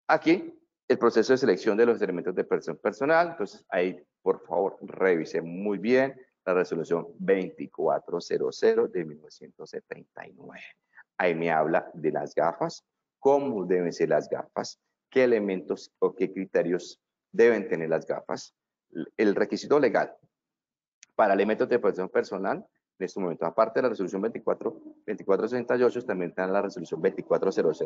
Aquí, el proceso de selección de los elementos de protección personal, entonces ahí, por favor, revise muy bien la resolución 2400 de 1979. Ahí me habla de las gafas, cómo deben ser las gafas, qué elementos o qué criterios deben tener las gafas, el requisito legal para elementos de protección personal, en este momento. Aparte de la resolución 24, 2468, también está la resolución 2400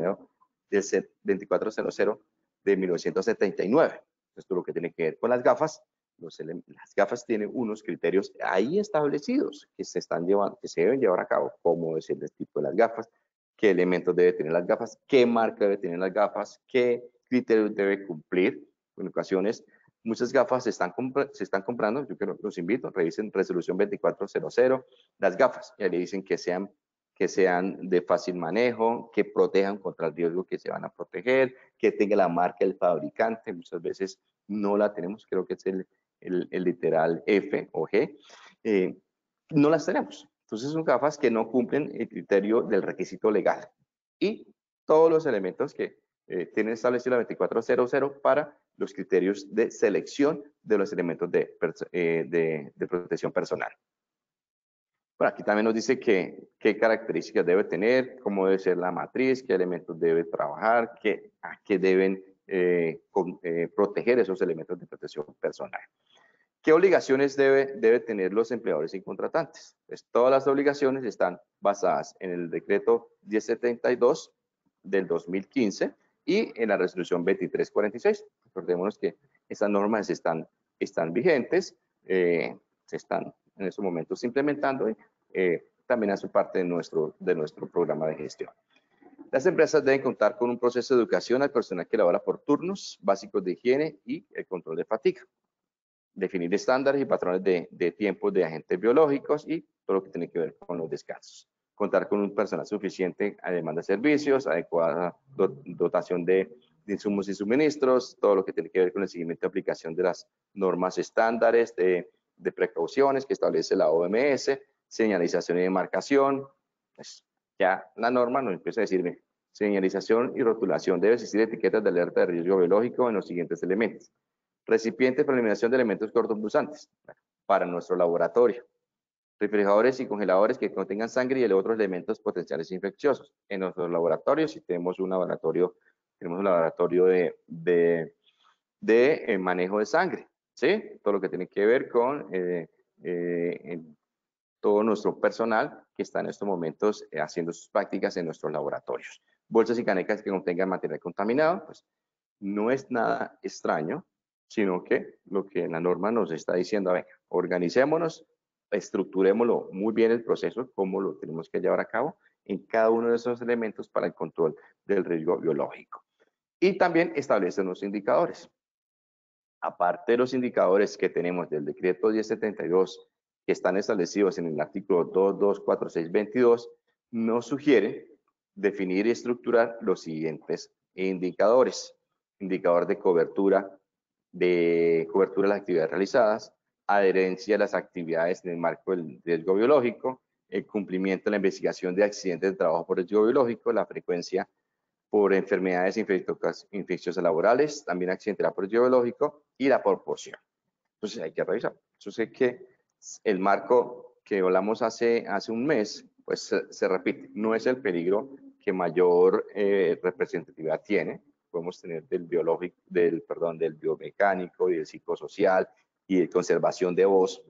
del 2400 de 1979. Esto es lo que tiene que ver con las gafas. las gafas tienen unos criterios ahí establecidos que se están llevando, que se deben llevar a cabo, cómo es el tipo de las gafas, qué elementos debe tener las gafas, qué marca debe tener las gafas, qué criterios debe cumplir. En ocasiones Muchas gafas se están, se están comprando, yo quiero, los invito, revisen resolución 2400, las gafas, ya le dicen que sean, que sean de fácil manejo, que protejan contra el riesgo que se van a proteger, que tenga la marca del fabricante, muchas veces no la tenemos, creo que es el, el, literal F o G, eh, no las tenemos. Entonces son gafas que no cumplen el criterio del requisito legal. Y todos los elementos que eh, tienen establecido la 2400 para los criterios de selección de los elementos de, eh, protección personal. Bueno, aquí también nos dice que, qué características debe tener, cómo debe ser la matriz, qué elementos debe trabajar, qué, a qué deben eh, eh, proteger esos elementos de protección personal. ¿Qué obligaciones debe, debe tener los empleadores y contratantes? Pues todas las obligaciones están basadas en el decreto 1072 del 2015 y en la resolución 2346. Recordémonos que estas normas están, están vigentes, eh, se están en estos momentos implementando y eh, también hace parte de nuestro, de nuestro programa de gestión. Las empresas deben contar con un proceso de educación al personal que labora por turnos básicos de higiene y el control de fatiga. Definir estándares y patrones de, de tiempos de agentes biológicos y todo lo que tiene que ver con los descansos contar con un personal suficiente a demanda de servicios, adecuada dotación de, insumos y suministros, todo lo que tiene que ver con el seguimiento de aplicación de las normas estándares de, de precauciones que establece la OMS, señalización y demarcación. Pues ya la norma nos empieza a decirme, señalización y rotulación. Debe existir etiquetas de alerta de riesgo biológico en los siguientes elementos. Recipientes para eliminación de elementos cortopunzantes para nuestro laboratorio refrigeradores y congeladores que contengan sangre y otros elementos potenciales infecciosos. En nuestros laboratorios, si tenemos un laboratorio, tenemos un laboratorio de, de, de eh, manejo de sangre, ¿sí? Todo lo que tiene que ver con eh, eh, todo nuestro personal que está en estos momentos haciendo sus prácticas en nuestros laboratorios. Bolsas y canecas que contengan material contaminado, pues no es nada extraño, sino que lo que la norma nos está diciendo, venga, organicémonos, estructurémoslo muy bien el proceso, cómo lo tenemos que llevar a cabo en cada uno de esos elementos para el control del riesgo biológico. Y también establecen los indicadores. Aparte de los indicadores que tenemos del decreto 1072, que están establecidos en el artículo 224622, nos sugiere definir y estructurar los siguientes indicadores. Indicador de cobertura, de cobertura de las actividades realizadas, adherencia a las actividades en el marco del riesgo biológico, el cumplimiento de la investigación de accidentes de trabajo por riesgo biológico, la frecuencia por enfermedades infecciosas laborales, también accidentalidad por riesgo biológico y la proporción. Entonces hay que revisar. Yo sé que el marco que hablamos hace, hace un mes, pues se, repite. No es el peligro que mayor eh, representatividad tiene. Podemos tener del biológico, del, perdón, del biomecánico y del psicosocial y de conservación de voz,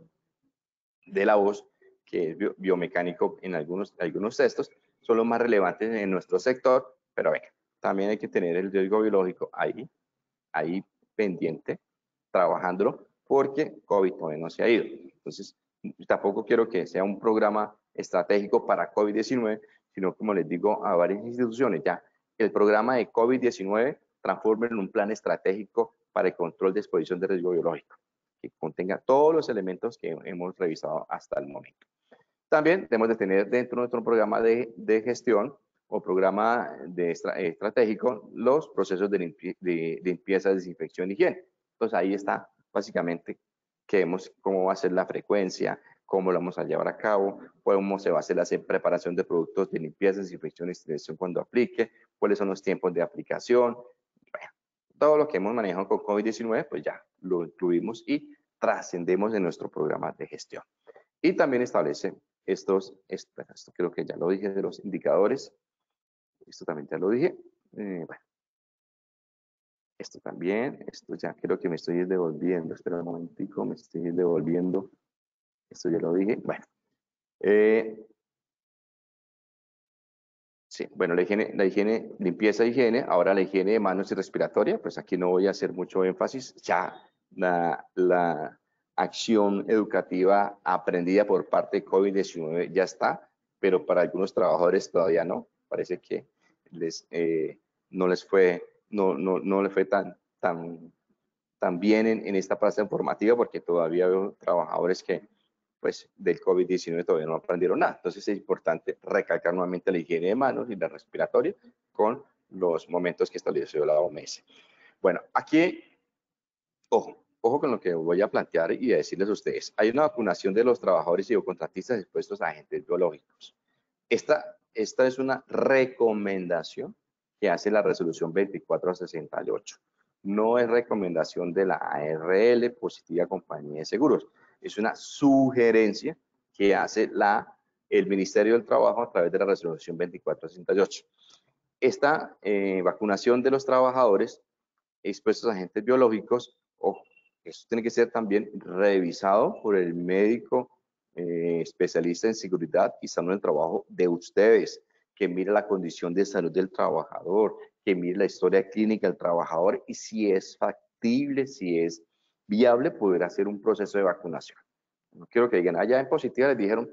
de la voz, que es biomecánico en algunos, algunos textos, son los más relevantes en nuestro sector, pero venga, también hay que tener el riesgo biológico ahí, ahí pendiente, trabajándolo, porque COVID todavía no se ha ido. Entonces, tampoco quiero que sea un programa estratégico para COVID-19, sino como les digo a varias instituciones, ya el programa de COVID-19 transforme en un plan estratégico para el control de exposición de riesgo biológico que contenga todos los elementos que hemos revisado hasta el momento. También debemos de tener dentro de nuestro programa de, gestión o programa de estratégico los procesos de, limpieza, desinfección y higiene. Entonces ahí está básicamente qué hemos, cómo va a ser la frecuencia, cómo lo vamos a llevar a cabo, cómo se va a hacer la preparación de productos de limpieza, desinfección y esterilización cuando aplique, cuáles son los tiempos de aplicación, todo lo que hemos manejado con COVID-19, pues ya lo incluimos y trascendemos en nuestro programa de gestión. Y también establece estos, esto, esto creo que ya lo dije de los indicadores, esto también ya lo dije, eh, bueno, esto también, esto ya creo que me estoy devolviendo, espera un momentico, me estoy devolviendo, esto ya lo dije, bueno, eh, Bueno, la higiene, la higiene, limpieza higiene, ahora la higiene de manos y respiratoria, pues aquí no voy a hacer mucho énfasis, ya la, la acción educativa aprendida por parte de COVID-19 ya está, pero para algunos trabajadores todavía no, parece que les, eh, no les fue, no, no, no les fue tan, tan, tan bien en, esta fase informativa porque todavía veo trabajadores que pues del COVID-19 todavía no aprendieron nada. Entonces es importante recalcar nuevamente la higiene de manos y la respiratoria con los momentos que estableció la OMS. Bueno, aquí, ojo, ojo con lo que voy a plantear y a decirles a ustedes. Hay una vacunación de los trabajadores y contratistas expuestos a agentes biológicos. Esta, esta es una recomendación que hace la resolución 2468. No es recomendación de la ARL, Positiva Compañía de Seguros es una sugerencia que hace la, el Ministerio del Trabajo a través de la resolución 2468. Esta eh, vacunación de los trabajadores expuestos a agentes biológicos, eso tiene que ser también revisado por el médico eh, especialista en seguridad y salud del trabajo de ustedes, que mire la condición de salud del trabajador, que mire la historia clínica del trabajador y si es factible, si es viable poder hacer un proceso de vacunación. No quiero que digan, allá ah, en positiva les dijeron,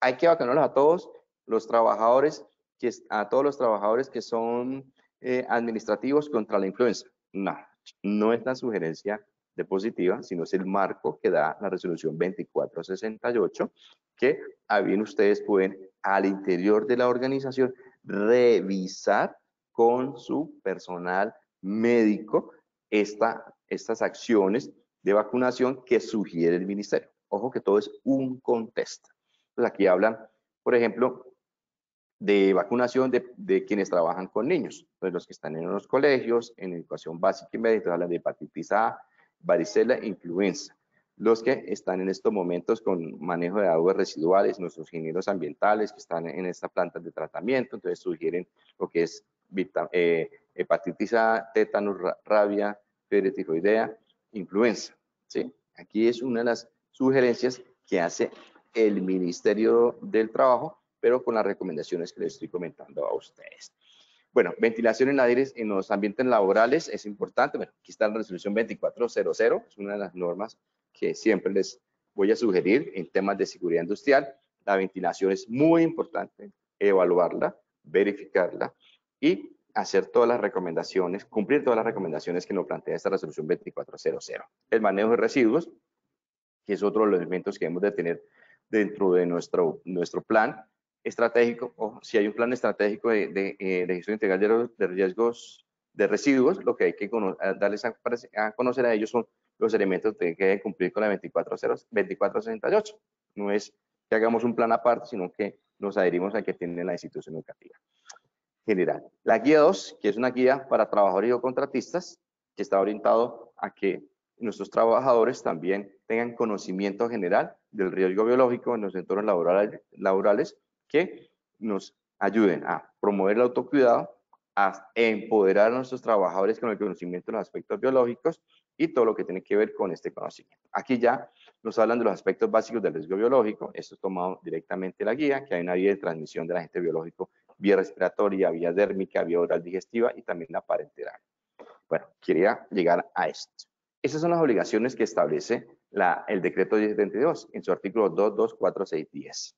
hay que vacunarlos a todos los trabajadores, que, a todos los trabajadores que son eh, administrativos contra la influenza. No, no es la sugerencia de positiva, sino es el marco que da la resolución 2468, que a bien ustedes pueden al interior de la organización revisar con su personal médico esta, estas acciones de vacunación que sugiere el ministerio. Ojo que todo es un contexto. Entonces aquí hablan, por ejemplo, de vacunación de, quienes trabajan con niños, pues los que están en los colegios, en educación básica y media, hablan de hepatitis A, varicela influenza. Los que están en estos momentos con manejo de aguas residuales, nuestros ingenieros ambientales que están en esta planta de tratamiento, entonces sugieren lo que es eh, hepatitis A, tétanos, rabia, fiebre tifoidea, influenza. ¿Sí? Aquí es una de las sugerencias que hace el Ministerio del Trabajo, pero con las recomendaciones que les estoy comentando a ustedes. Bueno, ventilación en aires en los ambientes laborales es importante. Bueno, aquí está la resolución 2400, es una de las normas que siempre les voy a sugerir en temas de seguridad industrial. La ventilación es muy importante, evaluarla, verificarla y hacer todas las recomendaciones, cumplir todas las recomendaciones que nos plantea esta resolución 2400. El manejo de residuos, que es otro de los elementos que debemos de tener dentro de nuestro, nuestro plan estratégico, o si hay un plan estratégico de, de, eh, de gestión integral de, riesgos de residuos, lo que hay que darles a, a, conocer a ellos son los elementos que deben cumplir con la 2468. No es que hagamos un plan aparte, sino que nos adherimos al que tiene la institución educativa general. La guía 2, que es una guía para trabajadores y contratistas, que está orientado a que nuestros trabajadores también tengan conocimiento general del riesgo biológico en los entornos laborales, laborales que nos ayuden a promover el autocuidado, a empoderar a nuestros trabajadores con el conocimiento de los aspectos biológicos y todo lo que tiene que ver con este conocimiento. Aquí ya nos hablan de los aspectos básicos del riesgo biológico. Esto es tomado directamente de la guía, que hay una vía de transmisión del agente biológico vía respiratoria, vía dérmica, vía oral digestiva y también la parenteral. Bueno, quería llegar a esto. Esas son las obligaciones que establece el decreto 1072 en su artículo 2, 2, 4, 6, 10.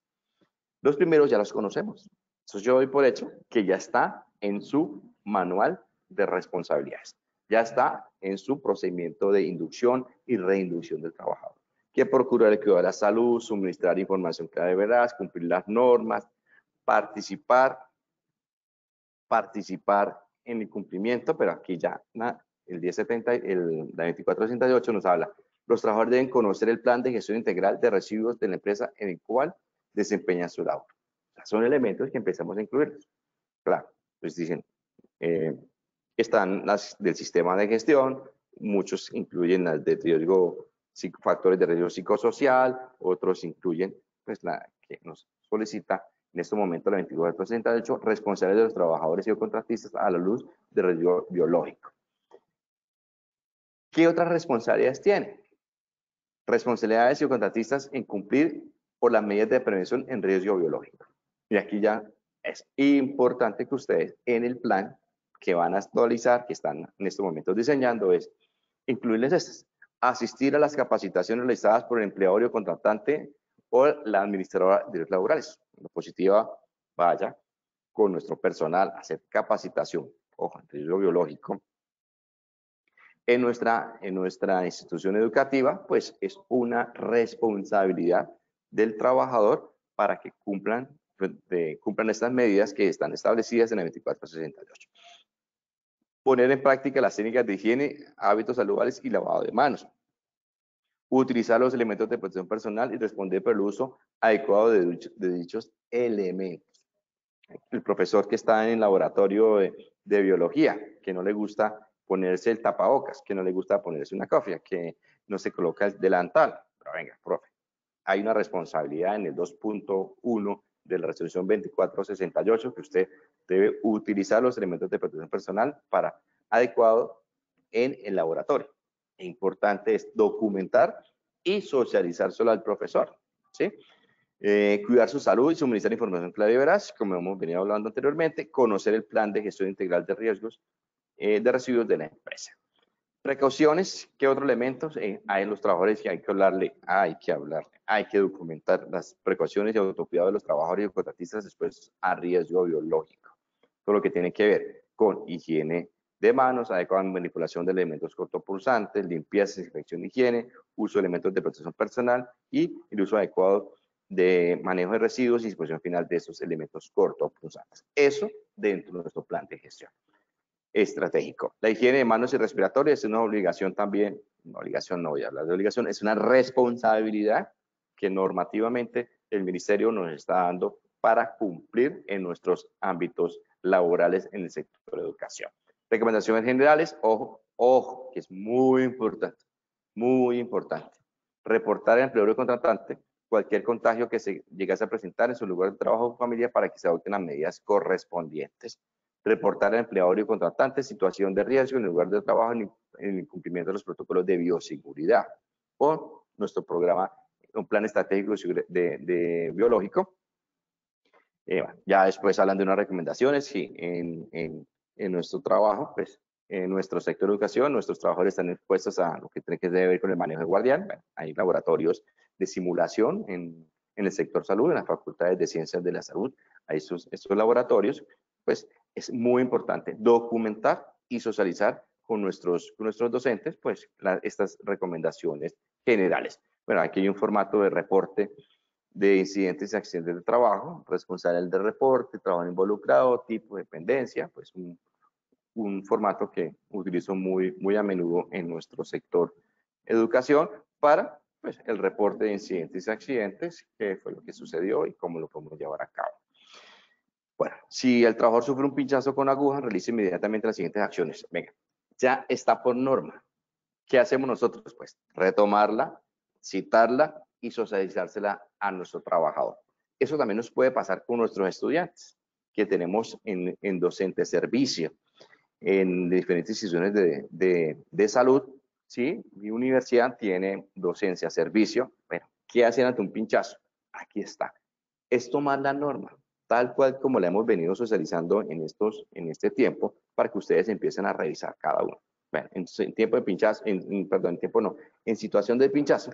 Los primeros ya los conocemos. Entonces yo doy por hecho que ya está en su manual de responsabilidades. Ya está en su procedimiento de inducción y reinducción del trabajador. Que procurar el cuidado de la salud, suministrar información clara de veraz, cumplir las normas, participar, participar en el cumplimiento, pero aquí ya el 1070, el 2468 nos habla, los trabajadores deben conocer el plan de gestión integral de residuos de la empresa en el cual desempeña su labor. son elementos que empezamos a incluir. Claro, pues dicen, eh, están las del sistema de gestión, muchos incluyen las de riesgo, factores de riesgo psicosocial, otros incluyen pues la que nos solicita en este momento la 2468, responsabilidad de los trabajadores y contratistas a la luz del riesgo biológico. ¿Qué otras responsabilidades tiene? Responsabilidades y contratistas en cumplir por las medidas de prevención en riesgo biológico. Y aquí ya es importante que ustedes en el plan que van a actualizar, que están en estos momentos diseñando, es incluirles estas. Asistir a las capacitaciones realizadas por el empleador o contratante o la administradora de derechos laborales. La positiva, vaya con nuestro personal a hacer capacitación, ojo, en riesgo biológico. En nuestra, en nuestra institución educativa, pues es una responsabilidad del trabajador para que cumplan, pues, cumplan estas medidas que están establecidas en la 2468. Poner en práctica las técnicas de higiene, hábitos saludables y lavado de manos. Utilizar los elementos de protección personal y responder por el uso adecuado de, dichos elementos. El profesor que está en el laboratorio de, de biología, que no le gusta ponerse el tapabocas, que no le gusta ponerse una cofia, que no se coloca el delantal. Pero venga, profe, hay una responsabilidad en el 2.1 de la resolución 2468 que usted debe utilizar los elementos de protección personal para adecuado en el laboratorio. Importante es documentar y socializárselo al profesor. Eh, cuidar su salud y suministrar información clave y veraz, como hemos venido hablando anteriormente, conocer el plan de gestión integral de riesgos eh, de residuos de la empresa. Precauciones, ¿qué otros elementos? Eh, hay los trabajadores que hay que hablarle, hay que hablarle, hay que documentar las precauciones y autocuidado de los trabajadores y contratistas después a riesgo biológico. Todo lo que tiene que ver con higiene de manos, adecuada manipulación de elementos cortopulsantes, limpieza, desinfección, higiene, uso de elementos de protección personal y el uso adecuado de manejo de residuos y disposición final de esos elementos cortopunzantes. Eso dentro de nuestro plan de gestión estratégico. La higiene de manos y respiratorias es una obligación también, una obligación no voy a hablar de obligación, es una responsabilidad que normativamente el ministerio nos está dando para cumplir en nuestros ámbitos laborales en el sector de educación. Recomendaciones generales, ojo, ojo, que es muy importante, muy importante. Reportar al empleador contratante cualquier contagio que se llegase a presentar en su lugar de trabajo o familia para que se adopten las medidas correspondientes. Reportar al empleador y contratante situación de riesgo en el lugar de trabajo en el cumplimiento de los protocolos de bioseguridad o nuestro programa, un plan estratégico de, biológico. Eh, ya después hablan de unas recomendaciones, sí, en, en nuestro trabajo, pues en nuestro sector de educación, nuestros trabajadores están expuestos a lo que tiene que ver con el manejo de guardián. hay laboratorios de simulación en, en, el sector salud, en las facultades de ciencias de la salud. Hay estos, estos laboratorios, pues es muy importante documentar y socializar con nuestros, con nuestros docentes, pues estas recomendaciones generales. Bueno, aquí hay un formato de reporte de incidentes y accidentes de trabajo, responsable del reporte, trabajo involucrado, tipo de dependencia, pues un, un formato que utilizo muy, muy a menudo en nuestro sector educación para pues, el reporte de incidentes y accidentes, qué fue lo que sucedió y cómo lo podemos llevar a cabo. Bueno, si el trabajador sufre un pinchazo con aguja, realice inmediatamente las siguientes acciones. Venga, ya está por norma. ¿Qué hacemos nosotros? Pues retomarla, citarla y socializársela a nuestro trabajador. Eso también nos puede pasar con nuestros estudiantes que tenemos en, en docente servicio en diferentes instituciones de, de, salud, ¿sí? Mi universidad tiene docencia, servicio. Bueno, ¿qué hacen ante un pinchazo? Aquí está. Es tomar la norma, tal cual como la hemos venido socializando en, estos, en este tiempo, para que ustedes empiecen a revisar cada uno. Bueno, en, tiempo de pinchazo, en, perdón, en tiempo no, en situación de pinchazo,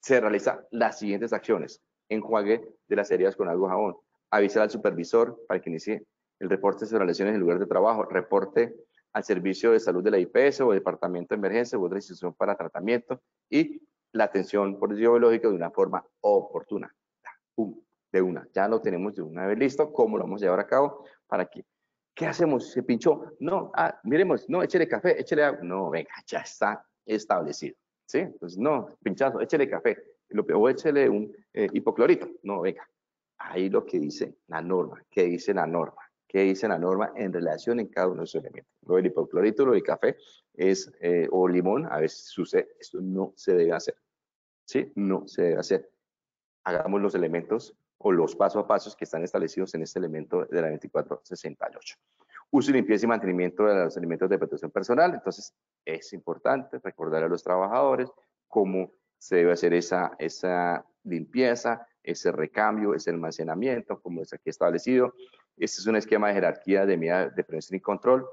se realizan las siguientes acciones. Enjuague de las heridas con algo jabón. Avisar al supervisor para que inicie el reporte sobre lesiones en lugar de trabajo, reporte al servicio de salud de la IPS o departamento de emergencia u otra institución para tratamiento y la atención por biológica de una forma oportuna. De una, ya lo tenemos de una vez listo, ¿cómo lo vamos a llevar a cabo? ¿Para qué? ¿Qué hacemos? ¿Se pinchó? No, ah, miremos, no, échele café, échele agua. No, venga, ya está establecido. ¿Sí? Entonces, no, pinchazo, échele café. O échele un eh, hipoclorito. No, venga. Ahí lo que dice la norma. ¿Qué dice la norma? ¿Qué dice la norma en relación en cada uno de esos elementos? Lo del hipoclorito, lo del café es, eh, o limón, a veces sucede, esto no se debe hacer. ¿Sí? No se debe hacer. Hagamos los elementos o los pasos a pasos que están establecidos en este elemento de la 2468. Uso limpieza y mantenimiento de los elementos de protección personal. Entonces, es importante recordar a los trabajadores cómo se debe hacer esa, esa limpieza, ese recambio, ese almacenamiento, como es aquí establecido. Este es un esquema de jerarquía de medidas de prevención y control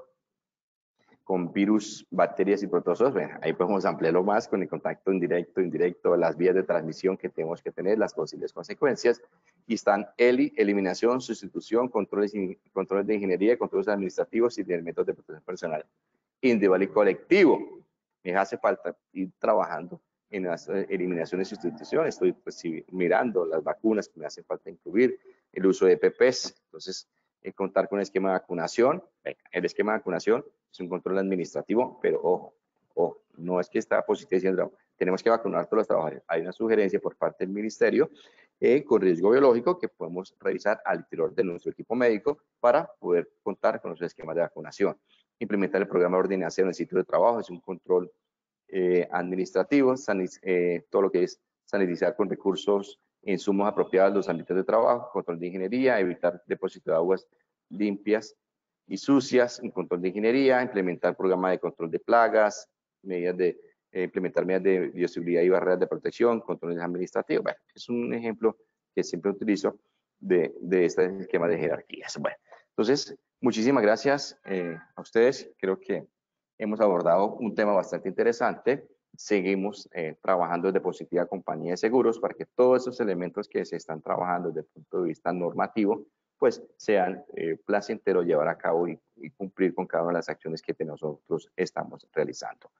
con virus, bacterias y protozoos. ahí podemos ampliarlo más con el contacto indirecto, indirecto, las vías de transmisión que tenemos que tener, las posibles consecuencias. Y están ELI, eliminación, sustitución, controles, controles de ingeniería, controles administrativos y de elementos de protección personal individual y colectivo. Me hace falta ir trabajando en las eh, eliminaciones y sustituciones. Estoy pues, mirando las vacunas que me hacen falta incluir, el uso de PPs. Entonces, eh, contar con un esquema de vacunación. el esquema de vacunación es un control administrativo, pero ojo, no es que está positivo diciendo, tenemos que vacunar a todos los trabajadores. Hay una sugerencia por parte del ministerio eh, con riesgo biológico que podemos revisar al interior de nuestro equipo médico para poder contar con los esquemas de vacunación. Implementar el programa de ordenación en el sitio de trabajo es un control eh, administrativos, eh, todo lo que es sanitizar con recursos, insumos apropiados los ámbitos de trabajo, control de ingeniería, evitar depósito de aguas limpias y sucias, control de ingeniería, implementar programa de control de plagas, medidas de eh, implementar medidas de bioseguridad y barreras de protección, controles administrativos. Bueno, es un ejemplo que siempre utilizo de, de este esquema de jerarquías. Bueno, entonces, muchísimas gracias a ustedes. Creo que hemos abordado un tema bastante interesante. Seguimos eh, trabajando desde Positiva Compañía de Seguros para que todos esos elementos que se están trabajando desde el punto de vista normativo, pues sean eh, placenteros llevar a cabo y, y, cumplir con cada una de las acciones que nosotros estamos realizando.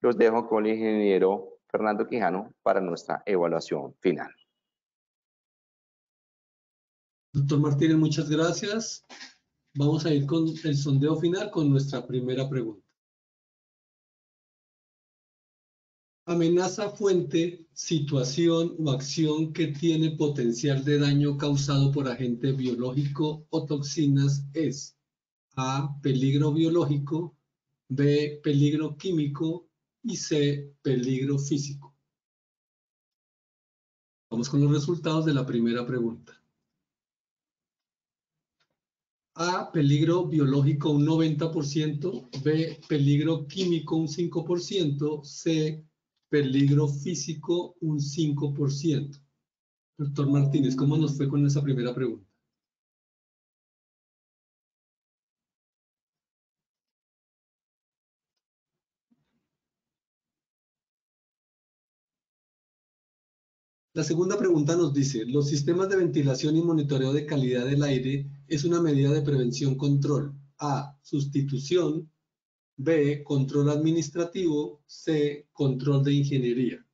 Los dejo con el ingeniero Fernando Quijano para nuestra evaluación final. Doctor Martínez, muchas gracias. Vamos a ir con el sondeo final con nuestra primera pregunta. Amenaza fuente, situación o acción que tiene potencial de daño causado por agente biológico o toxinas es A. Peligro biológico, B. Peligro químico y C. Peligro físico. Vamos con los resultados de la primera pregunta. A, peligro biológico un 90%, B, peligro químico un 5%, C, peligro físico un 5%. Doctor Martínez, ¿cómo nos fue con esa primera pregunta? La segunda pregunta nos dice, los sistemas de ventilación y monitoreo de calidad del aire es una medida de prevención control. A, sustitución. B, control administrativo. C, control de ingeniería.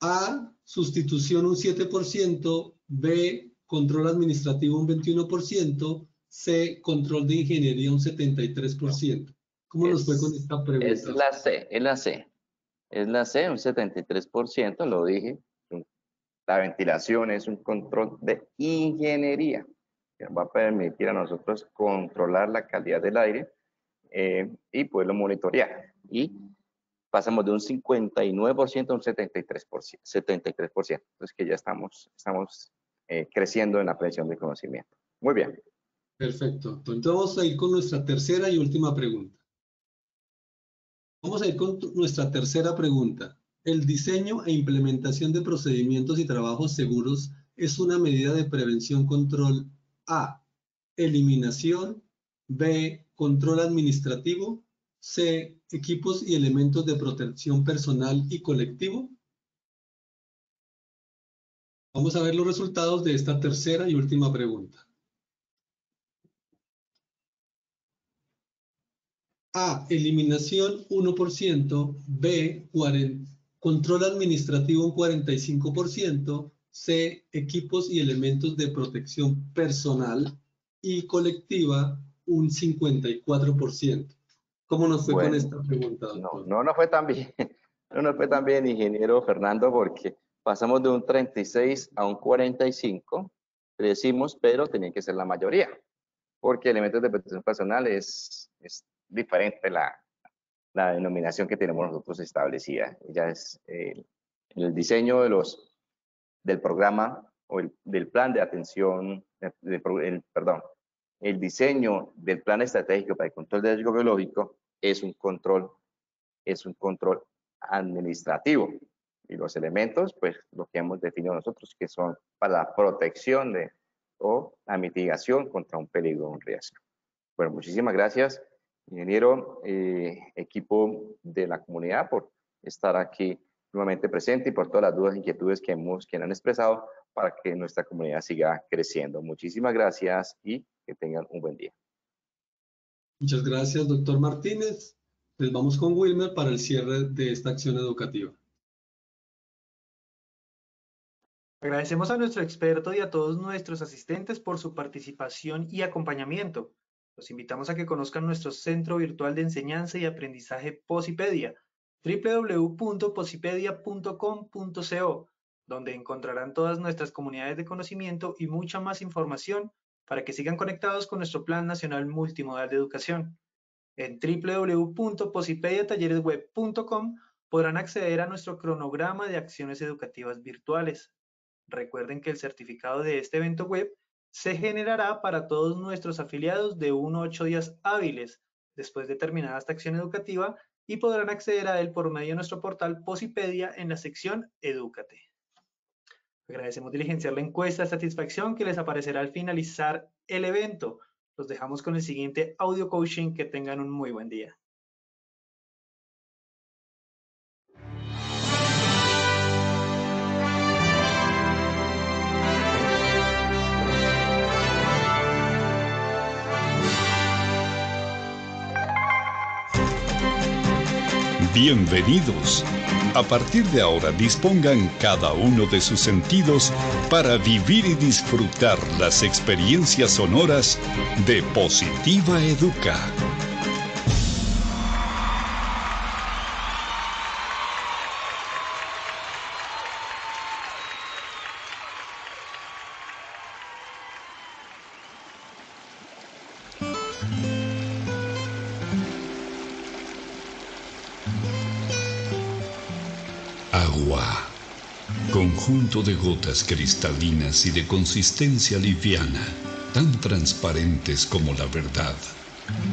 A, sustitución un 7%. B, control administrativo un 21%. C, control de ingeniería un 73%. ¿Cómo nos fue con esta pregunta? Es la C, es la C es la C, un 73%, lo dije. La ventilación es un control de ingeniería que va a permitir a nosotros controlar la calidad del aire eh, y poderlo monitorear. Y pasamos de un 59% a un 73%. 73%. Entonces que ya estamos, estamos eh, creciendo en la presión de conocimiento. Muy bien. Perfecto. Entonces vamos a ir con nuestra tercera y última pregunta. Vamos a ir con nuestra tercera pregunta. El diseño e implementación de procedimientos y trabajos seguros es una medida de prevención control A. Eliminación. B. Control administrativo. C. Equipos y elementos de protección personal y colectivo. Vamos a ver los resultados de esta tercera y última pregunta. A. Eliminación 1%. B. control administrativo un 45%. C. Equipos y elementos de protección personal y colectiva un 54%. ¿Cómo nos fue con esta pregunta? No, no nos fue tan bien. No nos fue tan bien, ingeniero Fernando, porque pasamos de un 36 a un 45, decimos, pero tenía que ser la mayoría, porque elementos de protección personal es, es diferente la, la denominación que tenemos nosotros establecida. Ya es el, el diseño de los, del programa o el, del plan de atención, el, perdón, el diseño del plan estratégico para el control del riesgo biológico es un control, es un control administrativo. Y los elementos, pues lo que hemos definido nosotros, que son para la protección de o la mitigación contra un peligro o un riesgo. Bueno, muchísimas gracias ingeniero, eh, equipo de la comunidad por estar aquí nuevamente presente y por todas las dudas e inquietudes que, hemos, que han expresado para que nuestra comunidad siga creciendo. Muchísimas gracias y que tengan un buen día. Muchas gracias, doctor Martínez. Les vamos con Wilmer para el cierre de esta acción educativa. Agradecemos a nuestro experto y a todos nuestros asistentes por su participación y acompañamiento. Los invitamos a que conozcan nuestro Centro Virtual de Enseñanza y Aprendizaje Posipedia, www.posipedia.com.co, donde encontrarán todas nuestras comunidades de conocimiento y mucha más información para que sigan conectados con nuestro Plan Nacional Multimodal de Educación. En www.posipediatalleresweb.com podrán acceder a nuestro cronograma de acciones educativas virtuales. Recuerden que el certificado de este evento web se generará para todos nuestros afiliados de 1 a 8 días hábiles después de terminada esta acción educativa y podrán acceder a él por medio de nuestro portal Posipedia en la sección Edúcate. Agradecemos diligenciar la encuesta de satisfacción que les aparecerá al finalizar el evento. Los dejamos con el siguiente audio coaching. Que tengan un muy buen día. Bienvenidos. A partir de ahora dispongan cada uno de sus sentidos para vivir y disfrutar las experiencias sonoras de Positiva Educa. De gotas cristalinas y de consistencia liviana, tan transparentes como la verdad,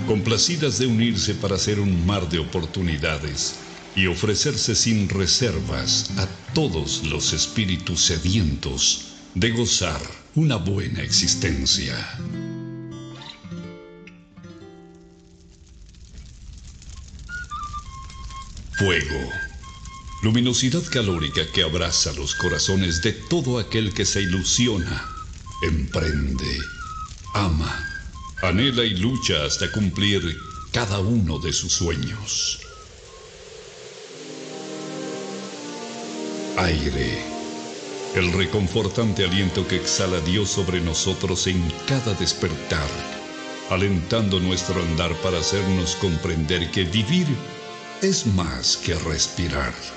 complacidas de unirse para hacer un mar de oportunidades y ofrecerse sin reservas a todos los espíritus sedientos de gozar una buena existencia. Fuego. Luminosidad calórica que abraza los corazones de todo aquel que se ilusiona, emprende, ama, anhela y lucha hasta cumplir cada uno de sus sueños. Aire. El reconfortante aliento que exhala Dios sobre nosotros en cada despertar, alentando nuestro andar para hacernos comprender que vivir es más que respirar.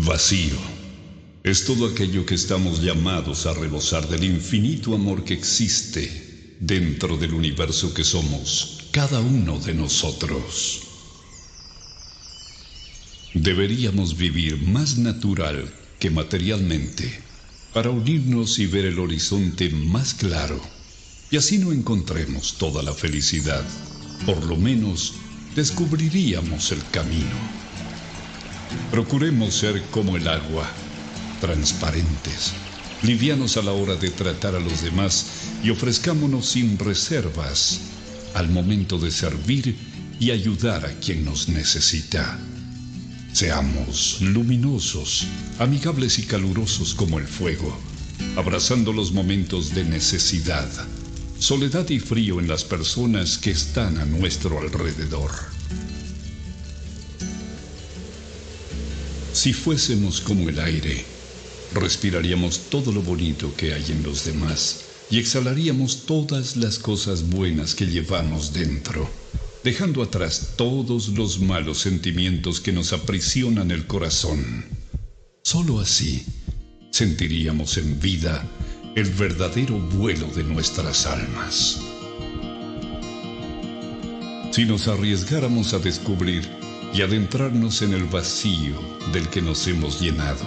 Vacío es todo aquello que estamos llamados a rebosar del infinito amor que existe dentro del universo que somos cada uno de nosotros. Deberíamos vivir más natural que materialmente para unirnos y ver el horizonte más claro y así no encontremos toda la felicidad. Por lo menos descubriríamos el camino. Procuremos ser como el agua, transparentes, livianos a la hora de tratar a los demás y ofrezcámonos sin reservas al momento de servir y ayudar a quien nos necesita. Seamos luminosos, amigables y calurosos como el fuego, abrazando los momentos de necesidad, soledad y frío en las personas que están a nuestro alrededor. Si fuésemos como el aire, respiraríamos todo lo bonito que hay en los demás y exhalaríamos todas las cosas buenas que llevamos dentro, dejando atrás todos los malos sentimientos que nos aprisionan el corazón. Solo así sentiríamos en vida el verdadero vuelo de nuestras almas. Si nos arriesgáramos a descubrir y adentrarnos en el vacío del que nos hemos llenado,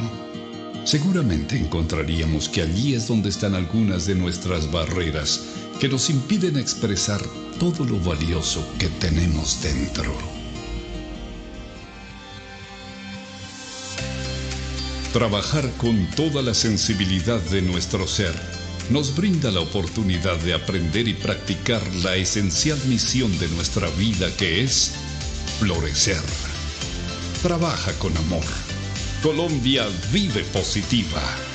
seguramente encontraríamos que allí es donde están algunas de nuestras barreras que nos impiden expresar todo lo valioso que tenemos dentro. Trabajar con toda la sensibilidad de nuestro ser nos brinda la oportunidad de aprender y practicar la esencial misión de nuestra vida que es florecer. Trabaja con amor. Colombia vive positiva.